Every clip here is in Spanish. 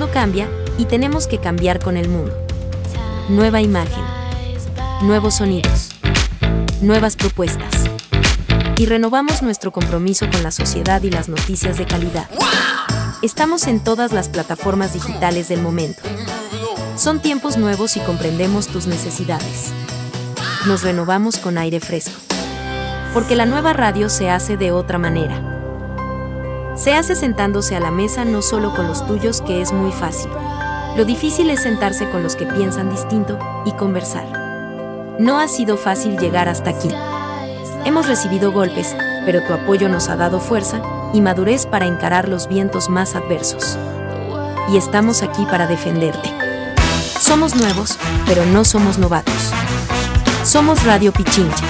mundo cambia y tenemos que cambiar con el mundo. Nueva imagen. Nuevos sonidos. Nuevas propuestas. Y renovamos nuestro compromiso con la sociedad y las noticias de calidad. Estamos en todas las plataformas digitales del momento. Son tiempos nuevos y comprendemos tus necesidades. Nos renovamos con aire fresco. Porque la nueva radio se hace de otra manera. Se hace sentándose a la mesa no solo con los tuyos, que es muy fácil. Lo difícil es sentarse con los que piensan distinto y conversar. No ha sido fácil llegar hasta aquí. Hemos recibido golpes, pero tu apoyo nos ha dado fuerza y madurez para encarar los vientos más adversos. Y estamos aquí para defenderte. Somos nuevos, pero no somos novatos. Somos Radio Pichincha,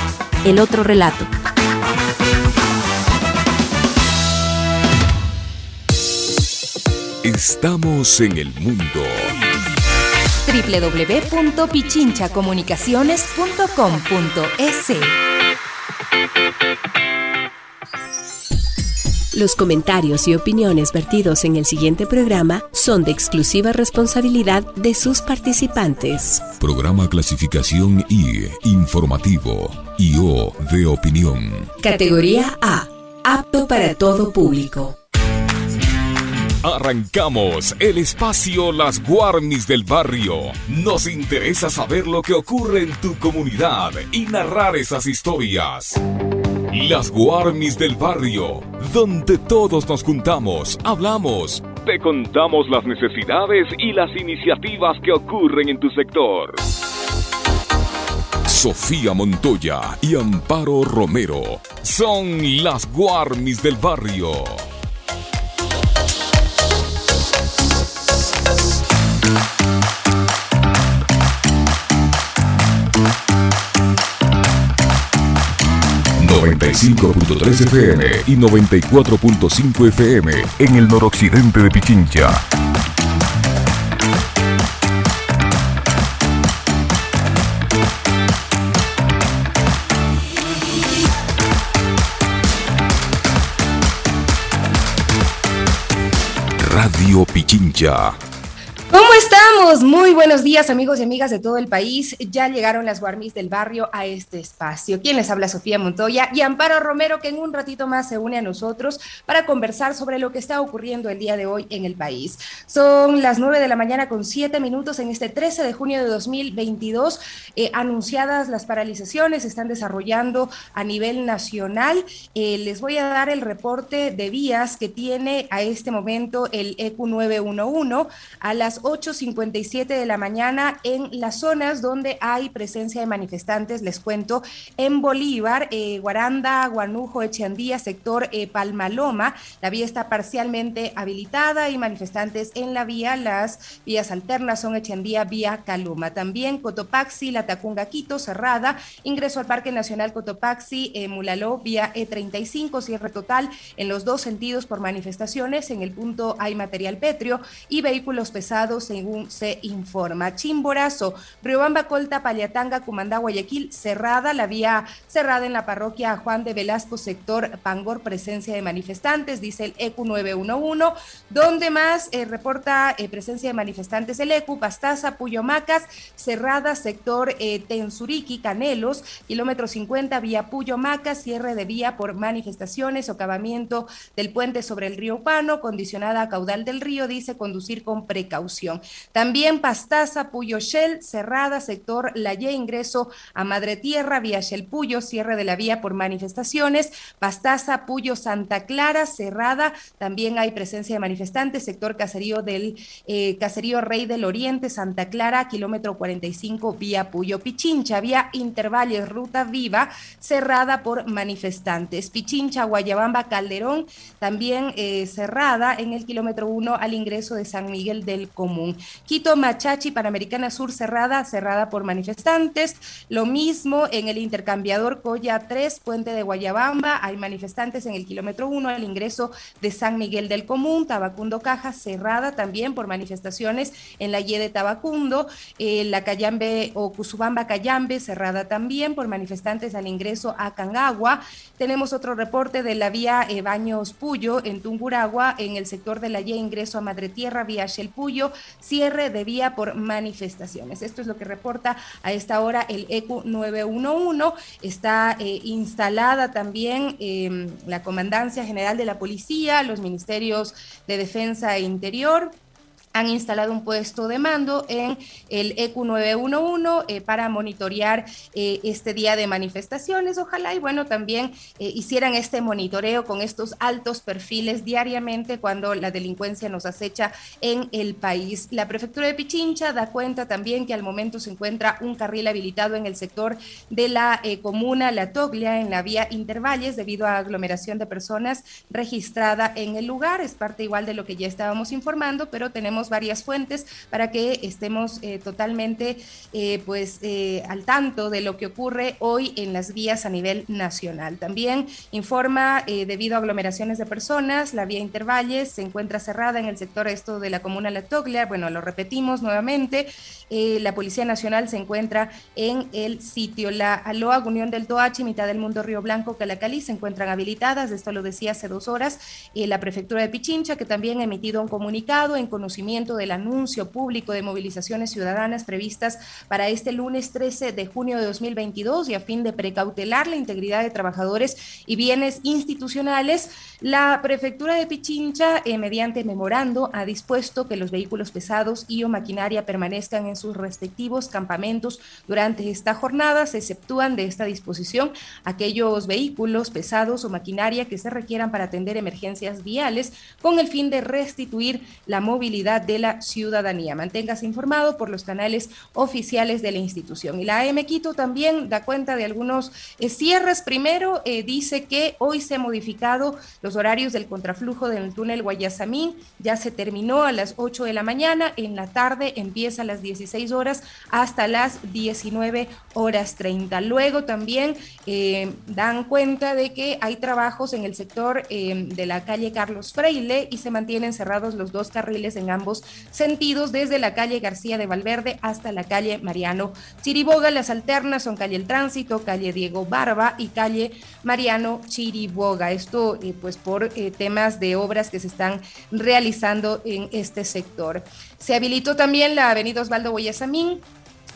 el otro relato. Estamos en el mundo www.pichinchacomunicaciones.com.es Los comentarios y opiniones vertidos en el siguiente programa son de exclusiva responsabilidad de sus participantes. Programa clasificación I, informativo, y O de opinión. Categoría A, apto para todo público. Arrancamos el espacio Las Guarmis del Barrio. Nos interesa saber lo que ocurre en tu comunidad y narrar esas historias. Las Guarmis del Barrio, donde todos nos juntamos, hablamos, te contamos las necesidades y las iniciativas que ocurren en tu sector. Sofía Montoya y Amparo Romero son las Guarmis del Barrio. 95.3 FM y 94.5 FM en el noroccidente de Pichincha. Radio Pichincha ¿Cómo estamos? Muy buenos días amigos y amigas de todo el país. Ya llegaron las guarmis del barrio a este espacio. ¿Quién les habla? Sofía Montoya y Amparo Romero, que en un ratito más se une a nosotros para conversar sobre lo que está ocurriendo el día de hoy en el país. Son las 9 de la mañana con 7 minutos en este 13 de junio de 2022. Eh, anunciadas las paralizaciones, se están desarrollando a nivel nacional. Eh, les voy a dar el reporte de vías que tiene a este momento el EQ 911 a las 8.57 de la mañana en las zonas donde hay presencia de manifestantes, les cuento, en Bolívar, eh, Guaranda, Guanujo, Echeandía, sector eh, Palmaloma. La vía está parcialmente habilitada y manifestantes en la vía. Las vías alternas son Echeandía, vía Caluma. También Cotopaxi, La Tacunga, Quito, cerrada. Ingreso al Parque Nacional Cotopaxi, eh, Mulaló, vía E35, cierre total en los dos sentidos por manifestaciones. En el punto hay material pétreo y vehículos pesados según se informa. Chimborazo, Riobamba, Colta, Paliatanga, Cumandá, Guayaquil, cerrada, la vía cerrada en la parroquia Juan de Velasco, sector Pangor, presencia de manifestantes, dice el ECU 911, donde más eh, reporta eh, presencia de manifestantes el ECU, Pastaza, Puyomacas, cerrada, sector eh, Canelos, kilómetro 50, vía Puyomacas, cierre de vía por manifestaciones, socavamiento del puente sobre el río Pano, condicionada a caudal del río, dice conducir con precaución. También Pastaza, Puyo Shell, cerrada, sector La ingreso a Madre Tierra, vía Shell Puyo, cierre de la vía por manifestaciones. Pastaza, Puyo, Santa Clara, cerrada. También hay presencia de manifestantes, sector Caserío del eh, Caserío Rey del Oriente, Santa Clara, kilómetro 45, vía Puyo Pichincha, vía Intervales, ruta viva, cerrada por manifestantes. Pichincha, Guayabamba, Calderón, también eh, cerrada en el kilómetro 1 al ingreso de San Miguel del Común. Quito, Machachi, Panamericana Sur cerrada, cerrada por manifestantes. Lo mismo en el intercambiador Coya 3, Puente de Guayabamba. Hay manifestantes en el kilómetro 1 al ingreso de San Miguel del Común. Tabacundo Caja cerrada también por manifestaciones en la Y de Tabacundo. Eh, la Cayambe o Cusubamba Cayambe cerrada también por manifestantes al ingreso a Cangagua. Tenemos otro reporte de la vía eh, Baños Puyo en Tunguragua, en el sector de la Y ingreso a Madre Tierra vía Puyo, cierre de vía por manifestaciones. Esto es lo que reporta a esta hora el ECU 911. Está eh, instalada también em, la Comandancia General de la Policía, los Ministerios de Defensa e Interior, han instalado un puesto de mando en el EQ 911 eh, para monitorear eh, este día de manifestaciones. Ojalá y bueno, también eh, hicieran este monitoreo con estos altos perfiles diariamente cuando la delincuencia nos acecha en el país. La prefectura de Pichincha da cuenta también que al momento se encuentra un carril habilitado en el sector de la comuna La Toglia en la vía Intervalles debido a aglomeración de personas registrada en el lugar. Es parte igual de lo que ya estábamos informando, pero tenemos varias fuentes para que estemos eh, totalmente eh, pues eh, al tanto de lo que ocurre hoy en las vías a nivel nacional. También informa debido a aglomeraciones de personas, la vía Intervalles se encuentra cerrada en el sector esto de la comuna La Toglia. Bueno, lo repetimos nuevamente. la Policía Nacional se encuentra en el sitio. La ALOA, Unión del Toachi, mitad del mundo Río Blanco, Calacalí se encuentran habilitadas. Esto lo decía hace dos horas. la Prefectura de Pichincha, que también ha emitido un comunicado en conocimiento del anuncio público de movilizaciones ciudadanas previstas para este lunes 13 de junio de 2022 y a fin de precautelar la integridad de trabajadores y bienes institucionales, la prefectura de Pichincha, eh, mediante memorando, ha dispuesto que los vehículos pesados y o maquinaria permanezcan en sus respectivos campamentos durante esta jornada. Se exceptúan de esta disposición aquellos vehículos pesados o maquinaria que se requieran para atender emergencias viales con el fin de restituir la movilidad de la ciudadanía. Manténgase informado por los canales oficiales de la institución. Y la AM Quito también da cuenta de algunos eh, cierres. Primero, eh, dice que hoy se han modificado los horarios del contraflujo del túnel Guayasamín. Ya se terminó a las 8 de la mañana. En la tarde empieza a las 16 horas hasta las 19 horas 30. Luego también eh, dan cuenta de que hay trabajos en el sector de la calle Carlos Freile y se mantienen cerrados los dos carriles en ambos sentidos, desde la calle García de Valverde hasta la calle Mariano Chiriboga. Las alternas son calle El Tránsito, calle Diego Barba y calle Mariano Chiriboga. Esto eh, pues por eh, temas de obras que se están realizando en este sector. Se habilitó también la avenida Osvaldo Boyasamín,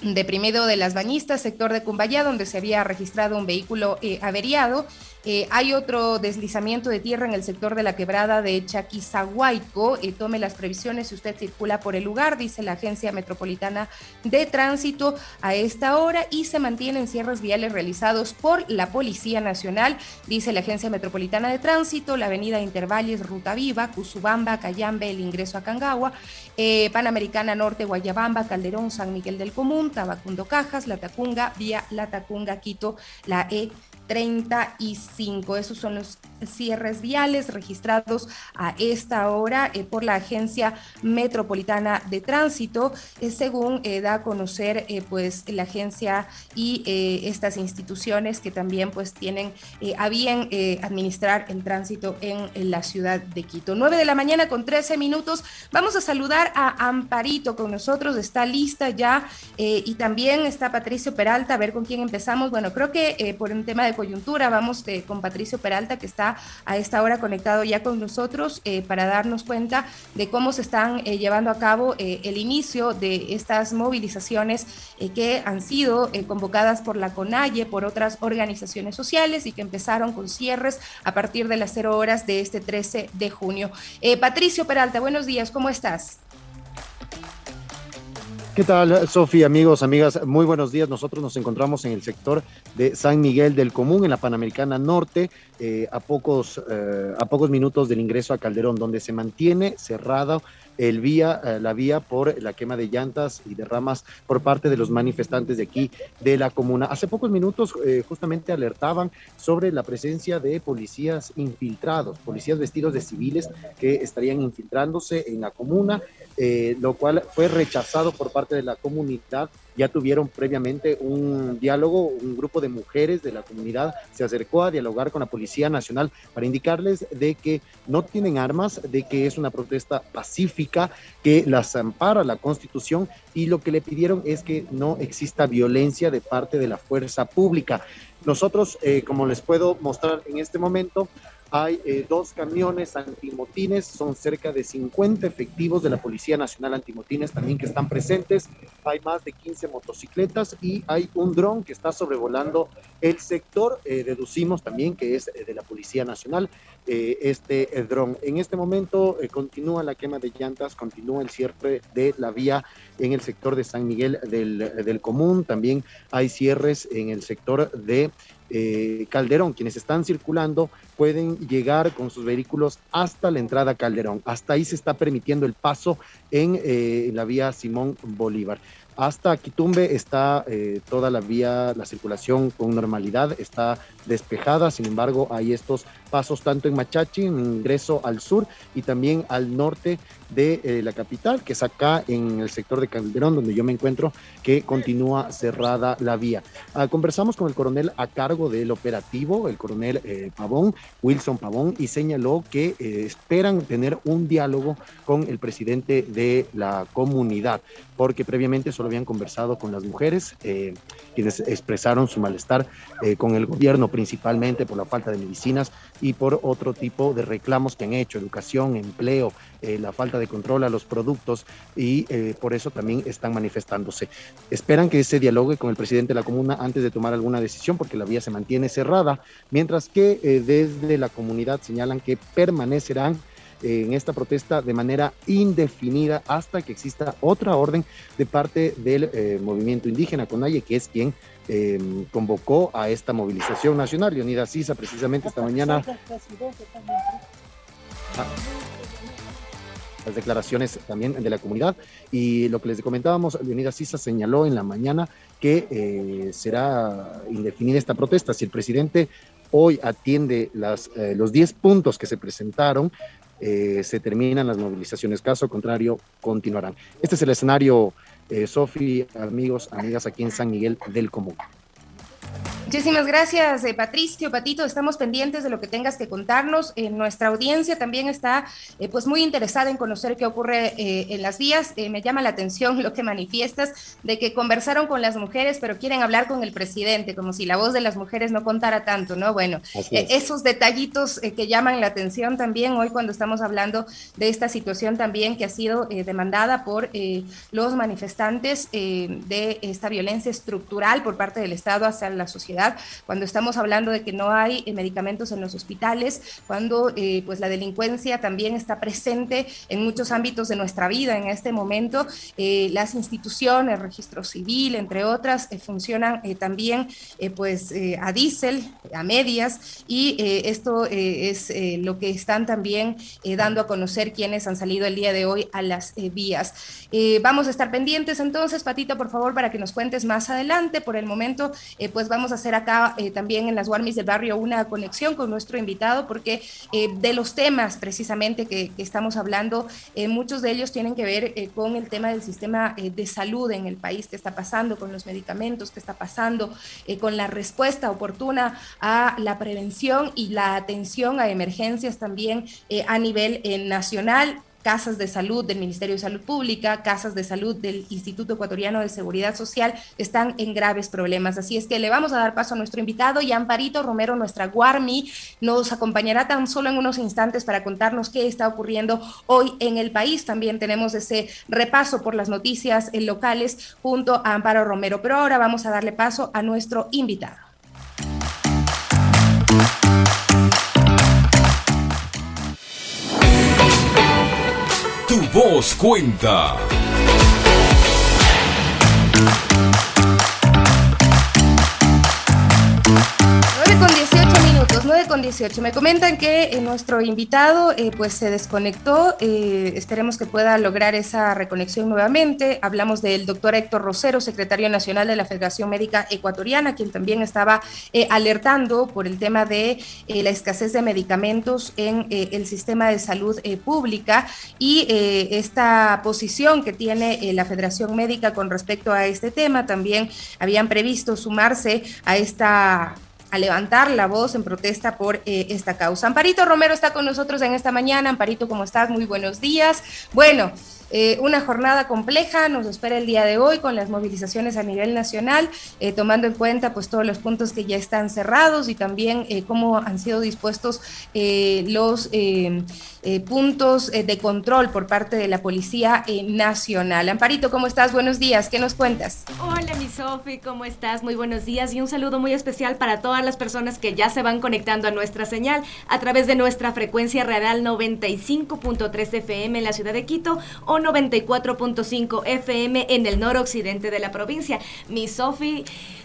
deprimido de las bañistas, sector de Cumbayá, donde se había registrado un vehículo eh, averiado eh, hay otro deslizamiento de tierra en el sector de la quebrada de Chaquizahuayco. Eh, tome las previsiones si usted circula por el lugar, dice la Agencia Metropolitana de Tránsito a esta hora y se mantienen cierres viales realizados por la Policía Nacional, dice la Agencia Metropolitana de Tránsito, la avenida Intervalles, Ruta Viva, Cusubamba, Cayambe, el ingreso a Cangagua, eh, Panamericana Norte, Guayabamba, Calderón, San Miguel del Común, Tabacundo Cajas, La Tacunga, vía La Tacunga, Quito, la E 35. Esos son los cierres viales registrados a esta hora eh, por la Agencia Metropolitana de Tránsito, eh, según eh, da a conocer pues la agencia y estas instituciones que también pues tienen a bien administrar el tránsito en, la ciudad de Quito. 9 de la mañana con 13 minutos. Vamos a saludar a Amparito con nosotros, está lista ya y también está Patricio Peralta, a ver con quién empezamos. Bueno, creo que por un tema de coyuntura vamos con Patricio Peralta que está a esta hora conectado ya con nosotros eh, para darnos cuenta de cómo se están eh, llevando a cabo eh, el inicio de estas movilizaciones que han sido convocadas por la CONAIE, por otras organizaciones sociales y que empezaron con cierres a partir de las cero horas de este 13 de junio. Patricio Peralta, buenos días, ¿cómo estás? ¿Qué tal, Sofía, amigos, amigas? Muy buenos días. Nosotros nos encontramos en el sector de San Miguel del Común, en la Panamericana Norte, eh, a, pocos, eh, a pocos minutos del ingreso a Calderón, donde se mantiene cerrado el vía, eh, la vía por la quema de llantas y de ramas por parte de los manifestantes de aquí de la comuna. Hace pocos minutos eh, justamente alertaban sobre la presencia de policías infiltrados, policías vestidos de civiles que estarían infiltrándose en la comuna, eh, lo cual fue rechazado por parte de la comunidad ya tuvieron previamente un diálogo, un grupo de mujeres de la comunidad se acercó a dialogar con la Policía Nacional para indicarles de que no tienen armas, de que es una protesta pacífica, que las ampara la Constitución y lo que le pidieron es que no exista violencia de parte de la fuerza pública. Nosotros, eh, como les puedo mostrar en este momento, hay eh, dos camiones antimotines, son cerca de 50 efectivos de la Policía Nacional Antimotines también que están presentes. Hay más de 15 motocicletas y hay un dron que está sobrevolando el sector. Eh, deducimos también que es eh, de la Policía Nacional este dron. En este momento continúa la quema de llantas, continúa el cierre de la vía en el sector de San Miguel del, del Común. También hay cierres en el sector de eh, Calderón. Quienes están circulando pueden llegar con sus vehículos hasta la entrada Calderón. Hasta ahí se está permitiendo el paso en eh, la vía Simón Bolívar. Hasta Quitumbe está eh, toda la vía, la circulación con normalidad, está despejada, sin embargo hay estos pasos tanto en Machachi, en ingreso al sur y también al norte de eh, la capital, que es acá en el sector de Calderón, donde yo me encuentro, que continúa cerrada la vía. Ah, conversamos con el coronel a cargo del operativo, el coronel eh, Pavón, Wilson Pavón, y señaló que esperan tener un diálogo con el presidente de la comunidad, porque previamente solo habían conversado con las mujeres, eh, quienes expresaron su malestar eh, con el gobierno principalmente por la falta de medicinas y por otro tipo de reclamos que han hecho, educación, empleo, eh, la falta de control a los productos y por eso también están manifestándose. Esperan que se dialogue con el presidente de la comuna antes de tomar alguna decisión porque la vía se mantiene cerrada, mientras que desde la comunidad señalan que permanecerán en esta protesta de manera indefinida hasta que exista otra orden de parte del eh, movimiento indígena Conaye, que es quien eh, convocó a esta movilización nacional. Leonidas Sisa, precisamente esta mañana. Las declaraciones también de la comunidad y lo que les comentábamos, Leonidas Sisa señaló en la mañana que eh, será indefinida esta protesta. Si el presidente hoy atiende las, los 10 puntos que se presentaron, eh, se terminan las movilizaciones. Caso contrario, continuarán. Este es el escenario, eh, Sofi, amigos, amigas, aquí en San Miguel del Común. Muchísimas gracias, eh, Patricio, Patito. Estamos pendientes de lo que tengas que contarnos. Eh, nuestra audiencia también está eh, pues muy interesada en conocer qué ocurre en las vías. me llama la atención lo que manifiestas de que conversaron con las mujeres, pero quieren hablar con el presidente, como si la voz de las mujeres no contara tanto, ¿no? Bueno, esos detallitos que llaman la atención también hoy cuando estamos hablando de esta situación también que ha sido demandada por los manifestantes de esta violencia estructural por parte del Estado hacia la sociedad cuando estamos hablando de que no hay eh, medicamentos en los hospitales, cuando eh, pues la delincuencia también está presente en muchos ámbitos de nuestra vida en este momento, eh, las instituciones, registro civil, entre otras, funcionan también pues a diésel, a medias, y esto es lo que están también dando a conocer quienes han salido el día de hoy a las vías. vamos a estar pendientes entonces, Patito, por favor, para que nos cuentes más adelante. Por el momento, pues vamos a hacer acá eh, también en las Warmis del Barrio una conexión con nuestro invitado, porque eh, de los temas precisamente que, estamos hablando, eh, muchos de ellos tienen que ver con el tema del sistema de salud en el país, qué está pasando con los medicamentos, qué está pasando con la respuesta oportuna a la prevención y la atención a emergencias también a nivel nacional casas de salud del Ministerio de Salud Pública, casas de salud del Instituto Ecuatoriano de Seguridad Social, están en graves problemas. Así es que le vamos a dar paso a nuestro invitado y Amparito Romero, nuestra Guarmi, nos acompañará tan solo en unos instantes para contarnos qué está ocurriendo hoy en el país. También tenemos ese repaso por las noticias locales junto a Amparo Romero. Pero ahora vamos a darle paso a nuestro invitado. Voz cuenta. 9 con 18 minutos, 9 con 18. Me comentan que eh, nuestro invitado eh, pues se desconectó. Eh, esperemos que pueda lograr esa reconexión nuevamente. Hablamos del doctor Héctor Rosero, secretario nacional de la Federación Médica Ecuatoriana, quien también estaba alertando por el tema de la escasez de medicamentos en el sistema de salud pública y esta posición que tiene la Federación Médica con respecto a este tema. También habían previsto sumarse a esta a levantar la voz en protesta por eh, esta causa. Amparito Romero está con nosotros en esta mañana. Amparito, ¿cómo estás? Muy buenos días. Bueno, eh, una jornada compleja nos espera el día de hoy con las movilizaciones a nivel nacional, eh, tomando en cuenta pues todos los puntos que ya están cerrados y también eh, cómo han sido dispuestos los puntos de control por parte de la Policía Nacional. Amparito, ¿cómo estás? Buenos días, ¿qué nos cuentas? Hola, mi Sofi, ¿cómo estás? Muy buenos días y un saludo muy especial para todas las personas que ya se van conectando a nuestra señal a través de nuestra frecuencia radial 95.3 FM en la ciudad de Quito 94.5 FM en el noroccidente de la provincia. Mi Sofi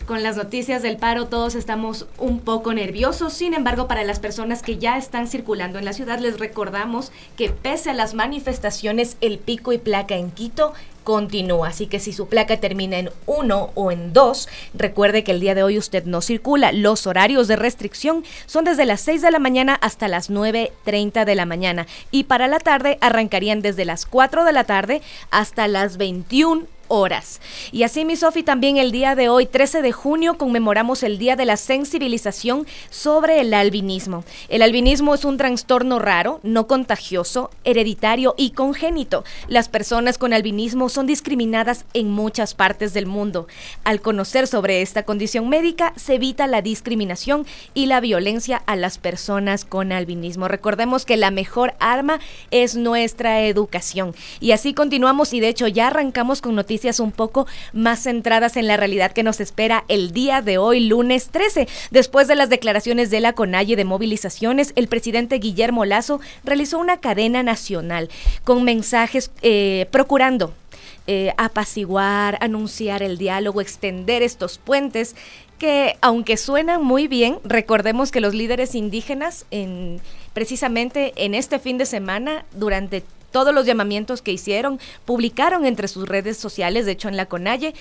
con las noticias del paro todos estamos un poco nerviosos. Sin embargo, para las personas que ya están circulando en la ciudad, les recordamos que pese a las manifestaciones, el pico y placa en Quito continúa. Así que si su placa termina en 1 o en 2, recuerde que el día de hoy usted no circula. Los horarios de restricción son desde las 6 de la mañana hasta las 9.30 de la mañana. Y para la tarde arrancarían desde las 4 de la tarde hasta las 21 horas. Y así, mi Sofi, también el día de hoy, 13 de junio, conmemoramos el Día de la Sensibilización sobre el albinismo. El albinismo es un trastorno raro, no contagioso, hereditario y congénito. Las personas con albinismo son discriminadas en muchas partes del mundo. Al conocer sobre esta condición médica, se evita la discriminación y la violencia a las personas con albinismo. Recordemos que la mejor arma es nuestra educación. Y así continuamos y de hecho ya arrancamos con noticias un poco más centradas en la realidad que nos espera el día de hoy, lunes 13. Después de las declaraciones de la CONAIE de movilizaciones, el presidente Guillermo Lazo realizó una cadena nacional con mensajes eh, procurando eh, apaciguar, anunciar el diálogo, extender estos puentes que aunque suenan muy bien, recordemos que los líderes indígenas en precisamente en este fin de semana durante todos los llamamientos que hicieron, publicaron entre sus redes sociales, de hecho en la CONAIE,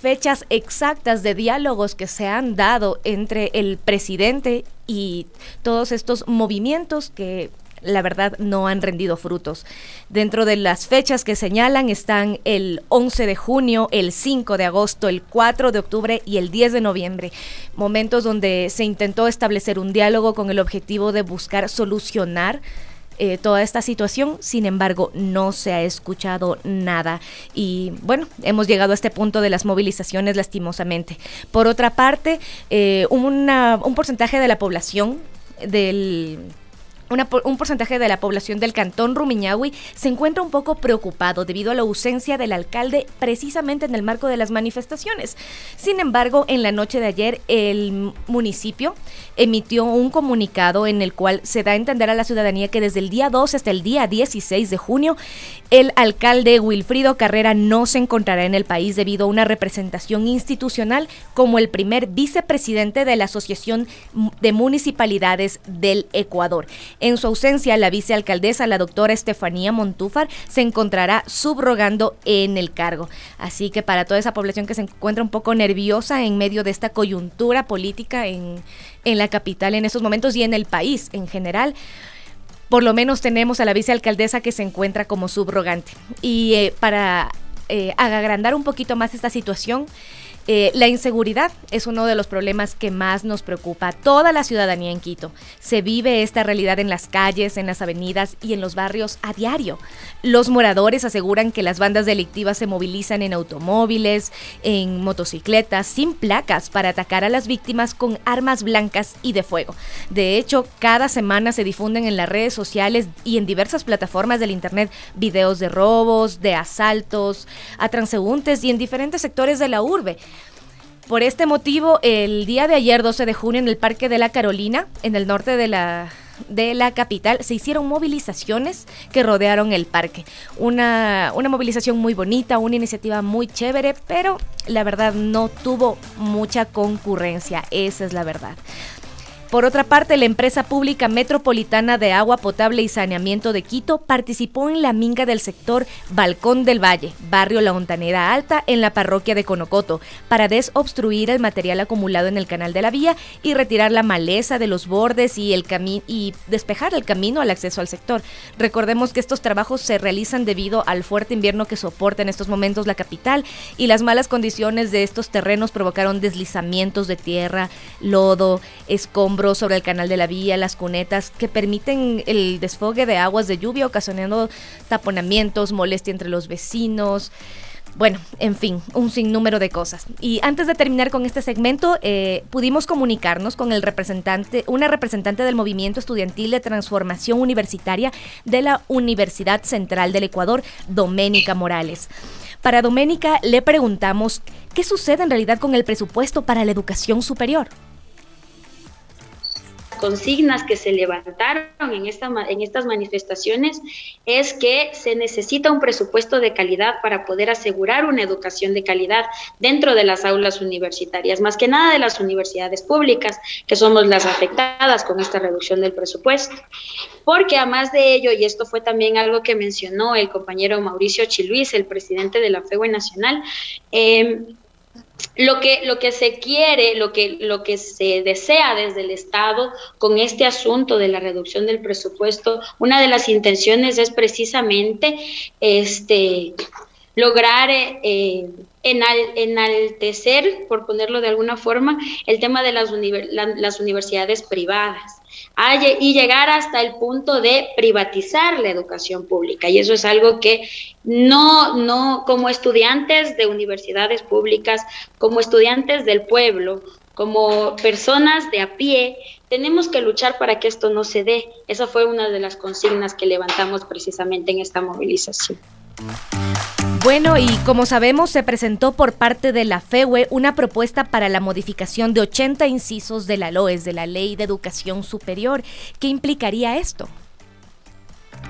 fechas exactas de diálogos que se han dado entre el presidente y todos estos movimientos que la verdad no han rendido frutos. Dentro de las fechas que señalan están el 11 de junio, el 5 de agosto, el 4 de octubre y el 10 de noviembre, momentos donde se intentó establecer un diálogo con el objetivo de buscar solucionar eh, toda esta situación, sin embargo no se ha escuchado nada y bueno, hemos llegado a este punto de las movilizaciones lastimosamente. Por otra parte, eh, un porcentaje de la población del un porcentaje de la población del cantón Rumiñahui se encuentra un poco preocupado debido a la ausencia del alcalde precisamente en el marco de las manifestaciones. Sin embargo, en la noche de ayer el municipio emitió un comunicado en el cual se da a entender a la ciudadanía que desde el día 2 hasta el día 16 de junio el alcalde Wilfrido Carrera no se encontrará en el país debido a una representación institucional como el primer vicepresidente de la Asociación de Municipalidades del Ecuador. En su ausencia, la vicealcaldesa, la doctora Estefanía Montúfar, se encontrará subrogando en el cargo. Así que para toda esa población que se encuentra un poco nerviosa en medio de esta coyuntura política en, en la capital en estos momentos y en el país en general, por lo menos tenemos a la vicealcaldesa que se encuentra como subrogante. Y eh, para eh, agrandar un poquito más esta situación, eh, la inseguridad es uno de los problemas que más nos preocupa a toda la ciudadanía en Quito. Se vive esta realidad en las calles, en las avenidas y en los barrios a diario. Los moradores aseguran que las bandas delictivas se movilizan en automóviles, en motocicletas, sin placas para atacar a las víctimas con armas blancas y de fuego. De hecho, cada semana se difunden en las redes sociales y en diversas plataformas del Internet videos de robos, de asaltos a transeúntes y en diferentes sectores de la urbe. Por este motivo, el día de ayer, 12 de junio, en el Parque de la Carolina, en el norte de la, de la capital, se hicieron movilizaciones que rodearon el parque. Una, una movilización muy bonita, una iniciativa muy chévere, pero la verdad no tuvo mucha concurrencia, esa es la verdad. Por otra parte, la empresa pública metropolitana de agua potable y saneamiento de Quito participó en la minga del sector Balcón del Valle, barrio La Hontanera Alta, en la parroquia de Conocoto, para desobstruir el material acumulado en el canal de la vía y retirar la maleza de los bordes y, el y despejar el camino al acceso al sector. Recordemos que estos trabajos se realizan debido al fuerte invierno que soporta en estos momentos la capital y las malas condiciones de estos terrenos provocaron deslizamientos de tierra, lodo, escombros, sobre el canal de la vía, las cunetas, que permiten el desfogue de aguas de lluvia, ocasionando taponamientos, molestia entre los vecinos. Bueno, en fin, un sinnúmero de cosas. Y antes de terminar con este segmento, eh, pudimos comunicarnos con el representante, una representante del movimiento estudiantil de transformación universitaria de la Universidad Central del Ecuador, Doménica Morales. Para Doménica le preguntamos qué sucede en realidad con el presupuesto para la educación superior consignas que se levantaron en, esta, estas manifestaciones es que se necesita un presupuesto de calidad para poder asegurar una educación de calidad dentro de las aulas universitarias, más que nada de las universidades públicas, que somos las afectadas con esta reducción del presupuesto. Porque además de ello, y esto fue también algo que mencionó el compañero Mauricio Chiluis, el presidente de la FEUE Nacional, eh, lo que, lo que se quiere, lo que, lo que se desea desde el Estado con este asunto de la reducción del presupuesto, una de las intenciones es precisamente este, lograr eh, enaltecer, por ponerlo de alguna forma, el tema de las, las universidades privadas y llegar hasta el punto de privatizar la educación pública. Y eso es algo que no, no, como estudiantes de universidades públicas, como estudiantes del pueblo, como personas de a pie, tenemos que luchar para que esto no se dé. Esa fue una de las consignas que levantamos precisamente en esta movilización. Bueno, y como sabemos, se presentó por parte de la FEUE una propuesta para la modificación de 80 incisos de la LOES, de la Ley de Educación Superior. ¿Qué implicaría esto?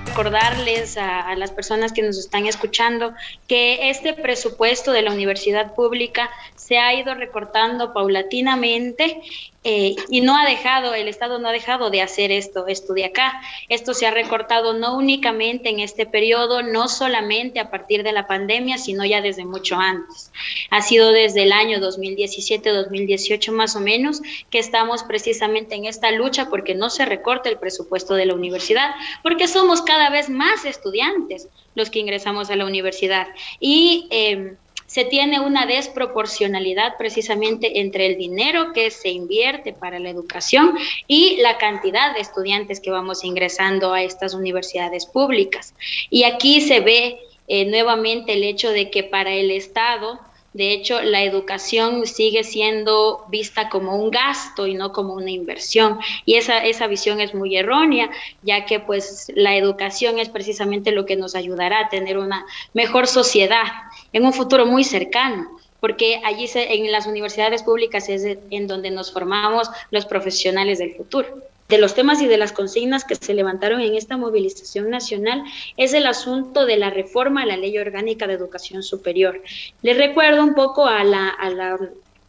Recordarles a, las personas que nos están escuchando que este presupuesto de la universidad pública se ha ido recortando paulatinamente eh, y no ha dejado, el Estado no ha dejado de hacer esto, esto de acá. Esto se ha recortado no únicamente en este periodo, no solamente a partir de la pandemia, sino ya desde mucho antes. Ha sido desde el año 2017-2018 más o menos que estamos precisamente en esta lucha porque no se recorte el presupuesto de la universidad, porque somos cada vez más estudiantes los que ingresamos a la universidad. Y eh, se tiene una desproporcionalidad precisamente entre el dinero que se invierte para la educación y la cantidad de estudiantes que vamos ingresando a estas universidades públicas. Y aquí se ve eh, nuevamente el hecho de que para el Estado, de hecho, la educación sigue siendo vista como un gasto y no como una inversión. Y esa, esa visión es muy errónea, ya que pues la educación es precisamente lo que nos ayudará a tener una mejor sociedad en un futuro muy cercano porque allí en las universidades públicas es en donde nos formamos los profesionales del futuro. De los temas y de las consignas que se levantaron en esta movilización nacional es el asunto de la reforma a la Ley Orgánica de Educación Superior. Les recuerdo un poco a la,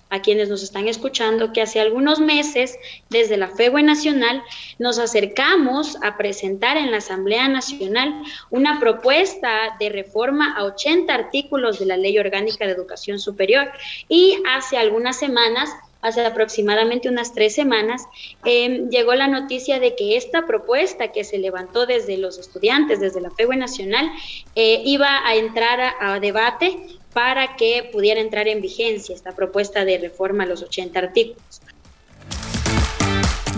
a quienes nos están escuchando que hace algunos meses, desde la FEBUE Nacional, nos acercamos a presentar en la Asamblea Nacional una propuesta de reforma a 80 artículos de la Ley Orgánica de Educación Superior. Y hace algunas semanas hace aproximadamente unas tres semanas, em, llegó la noticia de que esta propuesta que se levantó desde los estudiantes, desde la FEBUE Nacional, eh, iba a entrar a debate para que pudiera entrar en vigencia esta propuesta de reforma a los 80 artículos.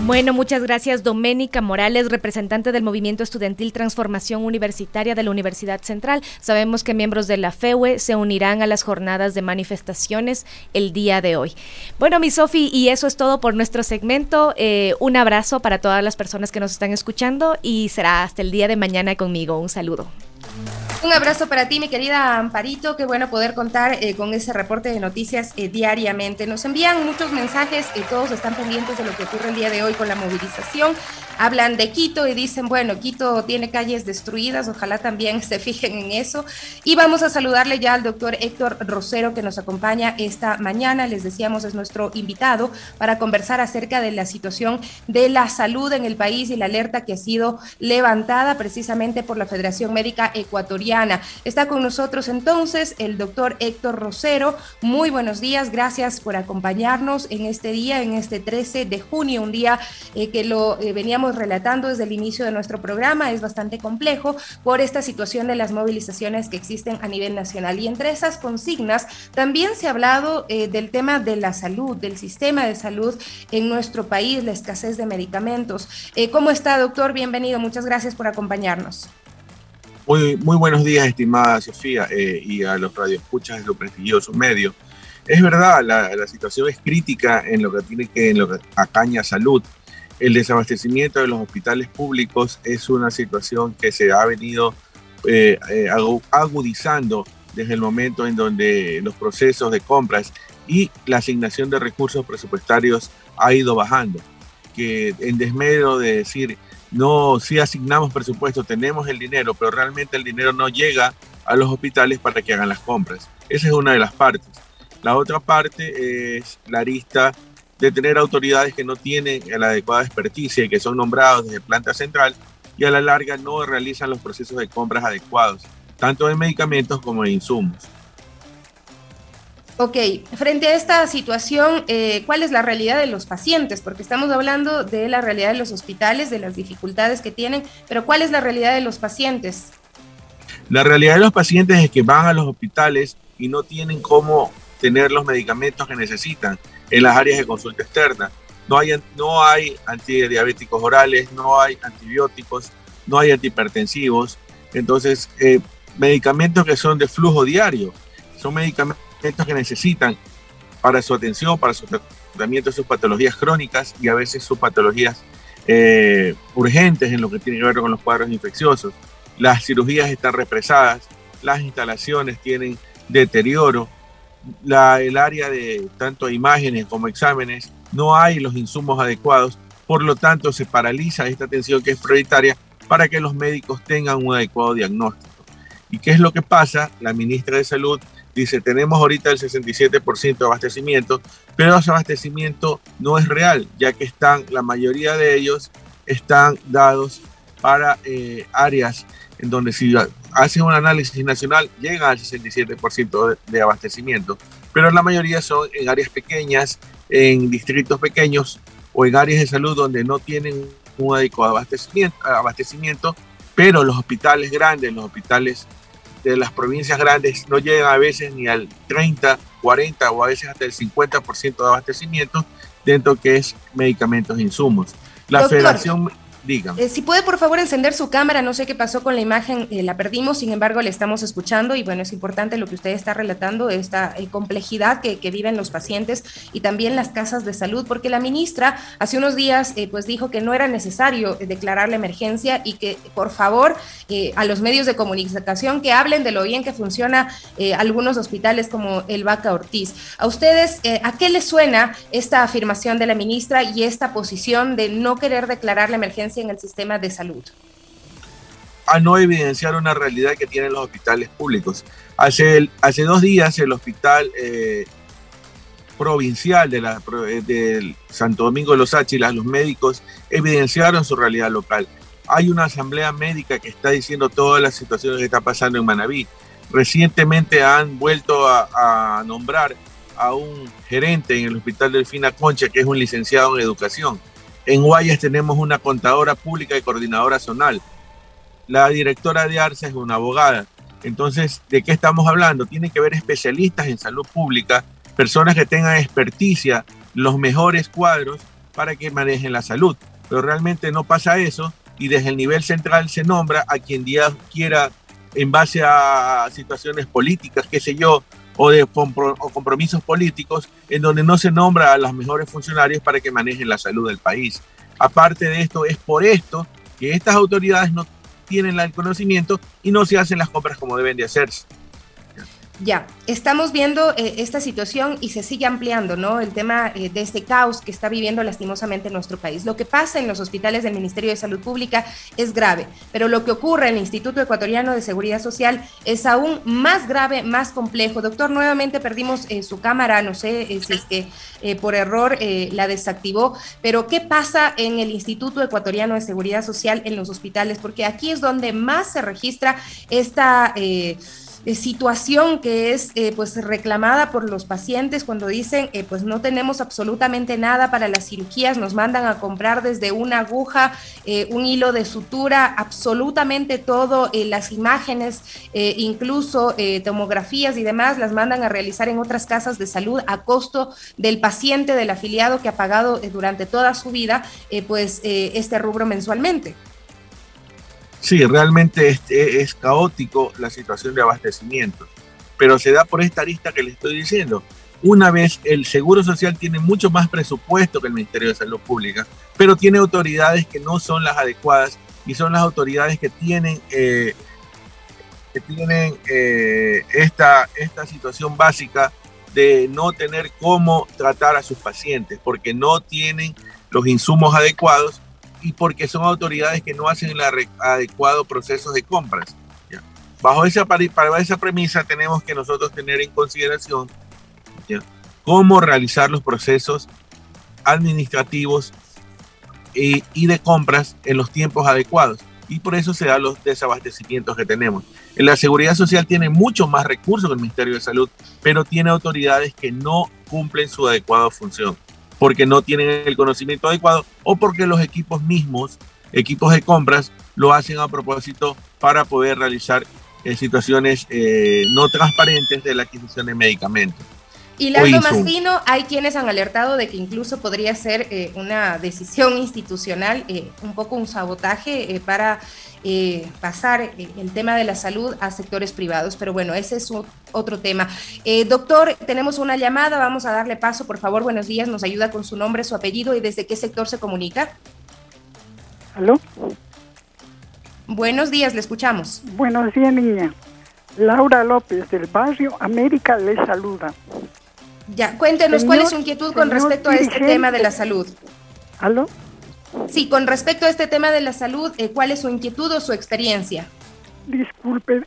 Bueno, muchas gracias Doménica Morales, representante del Movimiento Estudiantil Transformación Universitaria de la Universidad Central. Sabemos que miembros de la FEUE se unirán a las jornadas de manifestaciones el día de hoy. Bueno, mi Sofi, y eso es todo por nuestro segmento. Eh, un abrazo para todas las personas que nos están escuchando y será hasta el día de mañana conmigo. Un saludo. Un abrazo para ti, mi querida Amparito. Qué bueno poder contar eh, con ese reporte de noticias eh, diariamente. Nos envían muchos mensajes y todos están pendientes de lo que ocurre el día de hoy con la movilización. Hablan de Quito y dicen, bueno, Quito tiene calles destruidas, ojalá también se fijen en eso. Y vamos a saludarle ya al doctor Héctor Rosero que nos acompaña esta mañana, les decíamos es nuestro invitado para conversar acerca de la situación de la salud en el país y la alerta que ha sido levantada precisamente por la Federación Médica Ecuatoriana. Está con nosotros entonces el doctor Héctor Rosero. Muy buenos días, gracias por acompañarnos en este día, en este 13 de junio, un día eh, que lo eh, veníamos relatando desde el inicio de nuestro programa. Es bastante complejo por esta situación de las movilizaciones que existen a nivel nacional. Y entre esas consignas también se ha hablado eh, del tema de la salud, del sistema de salud en nuestro país, la escasez de medicamentos. ¿Cómo está, doctor? Bienvenido, muchas gracias por acompañarnos. Muy, muy buenos días, estimada Sofía, y a los radioescuchas de lo prestigioso medio. Es verdad, la, la, situación es crítica en lo que tiene que, en lo que atañe a salud. El desabastecimiento de los hospitales públicos es una situación que se ha venido eh, eh, agudizando desde el momento en donde los procesos de compras y la asignación de recursos presupuestarios ha ido bajando. Que en desmedro de decir, no, si asignamos presupuesto, tenemos el dinero, pero realmente el dinero no llega a los hospitales para que hagan las compras. Esa es una de las partes. La otra parte es la arista de tener autoridades que no tienen la adecuada experticia y que son nombrados desde planta central y a la larga no realizan los procesos de compras adecuados, tanto de medicamentos como de insumos. Ok, frente a esta situación, eh, ¿cuál es la realidad de los pacientes? Porque estamos hablando de la realidad de los hospitales, de las dificultades que tienen, pero ¿cuál es la realidad de los pacientes? La realidad de los pacientes es que van a los hospitales y no tienen cómo tener los medicamentos que necesitan en las áreas de consulta externa. No hay, no hay antidiabéticos orales, no hay antibióticos, no hay antihipertensivos. Entonces, eh, medicamentos que son de flujo diario, son medicamentos que necesitan para su atención, para su tratamiento sus patologías crónicas y a veces sus patologías eh, urgentes en lo que tiene que ver con los cuadros infecciosos. Las cirugías están represadas, las instalaciones tienen deterioro, la, el área de tanto imágenes como exámenes, no hay los insumos adecuados, por lo tanto se paraliza esta atención que es prioritaria para que los médicos tengan un adecuado diagnóstico. ¿Y qué es lo que pasa? La ministra de Salud dice, tenemos ahorita el 67% de abastecimiento, pero ese abastecimiento no es real, ya que están, la mayoría de ellos están dados para eh, áreas en donde si hacen un análisis nacional llega al 67% de, abastecimiento, pero la mayoría son en áreas pequeñas, en distritos pequeños o en áreas de salud donde no tienen un adecuado abastecimiento, abastecimiento pero los hospitales grandes, los hospitales de las provincias grandes no llegan a veces ni al 30, 40 o a veces hasta el 50% de abastecimiento dentro que es medicamentos e insumos. La Federación eh, si puede, por favor, encender su cámara. No sé qué pasó con la imagen, eh, la perdimos, sin embargo, le estamos escuchando y bueno, es importante lo que usted está relatando, esta eh, complejidad que, viven los pacientes y también las casas de salud, porque la ministra hace unos días pues dijo que no era necesario declarar la emergencia y que, por favor, a los medios de comunicación que hablen de lo bien que funciona algunos hospitales como el Vaca Ortiz. A ustedes, ¿a qué les suena esta afirmación de la ministra y esta posición de no querer declarar la emergencia? En el sistema de salud? A no evidenciar una realidad que tienen los hospitales públicos. Hace, hace dos días el hospital eh, provincial de la, del Santo Domingo de los Áchilas, los médicos evidenciaron su realidad local. Hay una asamblea médica que está diciendo todas las situaciones que está pasando en Manabí. Recientemente han vuelto a, a nombrar a un gerente en el Hospital Delfina Concha, que es un licenciado en educación. En Guayas tenemos una contadora pública y coordinadora zonal. La directora de ARSA es una abogada. Entonces, ¿de qué estamos hablando? Tienen que haber especialistas en salud pública, personas que tengan experticia, los mejores cuadros para que manejen la salud. Pero realmente no pasa eso y desde el nivel central se nombra a quien Díaz quiera en base a situaciones políticas, qué sé yo, o de compromisos políticos en donde no se nombra a los mejores funcionarios para que manejen la salud del país. Aparte de esto, es por esto que estas autoridades no tienen el conocimiento y no se hacen las compras como deben de hacerse. Ya, estamos viendo eh, esta situación y se sigue ampliando, ¿no? El tema eh, de este caos que está viviendo lastimosamente nuestro país. Lo que pasa en los hospitales del Ministerio de Salud Pública es grave, pero lo que ocurre en el Instituto Ecuatoriano de Seguridad Social es aún más grave, más complejo. Doctor, nuevamente perdimos eh, su cámara, no sé si es que por error la desactivó, pero ¿qué pasa en el Instituto Ecuatoriano de Seguridad Social en los hospitales? Porque aquí es donde más se registra esta eh, situación que es eh, pues reclamada por los pacientes cuando dicen eh, pues no tenemos absolutamente nada para las cirugías, nos mandan a comprar desde una aguja, un hilo de sutura, absolutamente todo, las imágenes, incluso tomografías y demás, las mandan a realizar en otras casas de salud a costo del paciente, del afiliado que ha pagado durante toda su vida pues este rubro mensualmente. Sí, realmente es, caótico la situación de abastecimiento, pero se da por esta arista que le estoy diciendo. Una vez el Seguro Social tiene mucho más presupuesto que el Ministerio de Salud Pública, pero tiene autoridades que no son las adecuadas y son las autoridades que tienen, eh, que tienen eh, esta, esta situación básica de no tener cómo tratar a sus pacientes, porque no tienen los insumos adecuados y porque son autoridades que no hacen el adecuado proceso de compras. Bajo esa, para esa premisa tenemos que nosotros tener en consideración cómo realizar los procesos administrativos y, y, de compras en los tiempos adecuados. Y por eso se dan los desabastecimientos que tenemos. La seguridad social tiene mucho más recursos que el Ministerio de Salud, pero tiene autoridades que no cumplen su adecuada función porque no tienen el conocimiento adecuado o porque los equipos mismos, equipos de compras, lo hacen a propósito para poder realizar eh, situaciones eh, no transparentes de la adquisición de medicamentos. Y Lando más fino, hay quienes han alertado de que incluso podría ser eh, una decisión institucional, un poco un sabotaje para eh, pasar eh, el tema de la salud a sectores privados. Pero bueno, ese es otro tema. Eh, doctor, tenemos una llamada, vamos a darle paso, por favor, buenos días, nos ayuda con su nombre, su apellido y desde qué sector se comunica. ¿Aló? Buenos días, le escuchamos. Buenos días, niña. Laura López del barrio América le saluda. Ya, cuéntenos cuál es su inquietud con respecto a este tema de la salud. ¿Aló? Sí, con respecto a este tema de la salud, eh, ¿cuál es su inquietud o su experiencia? Disculpe,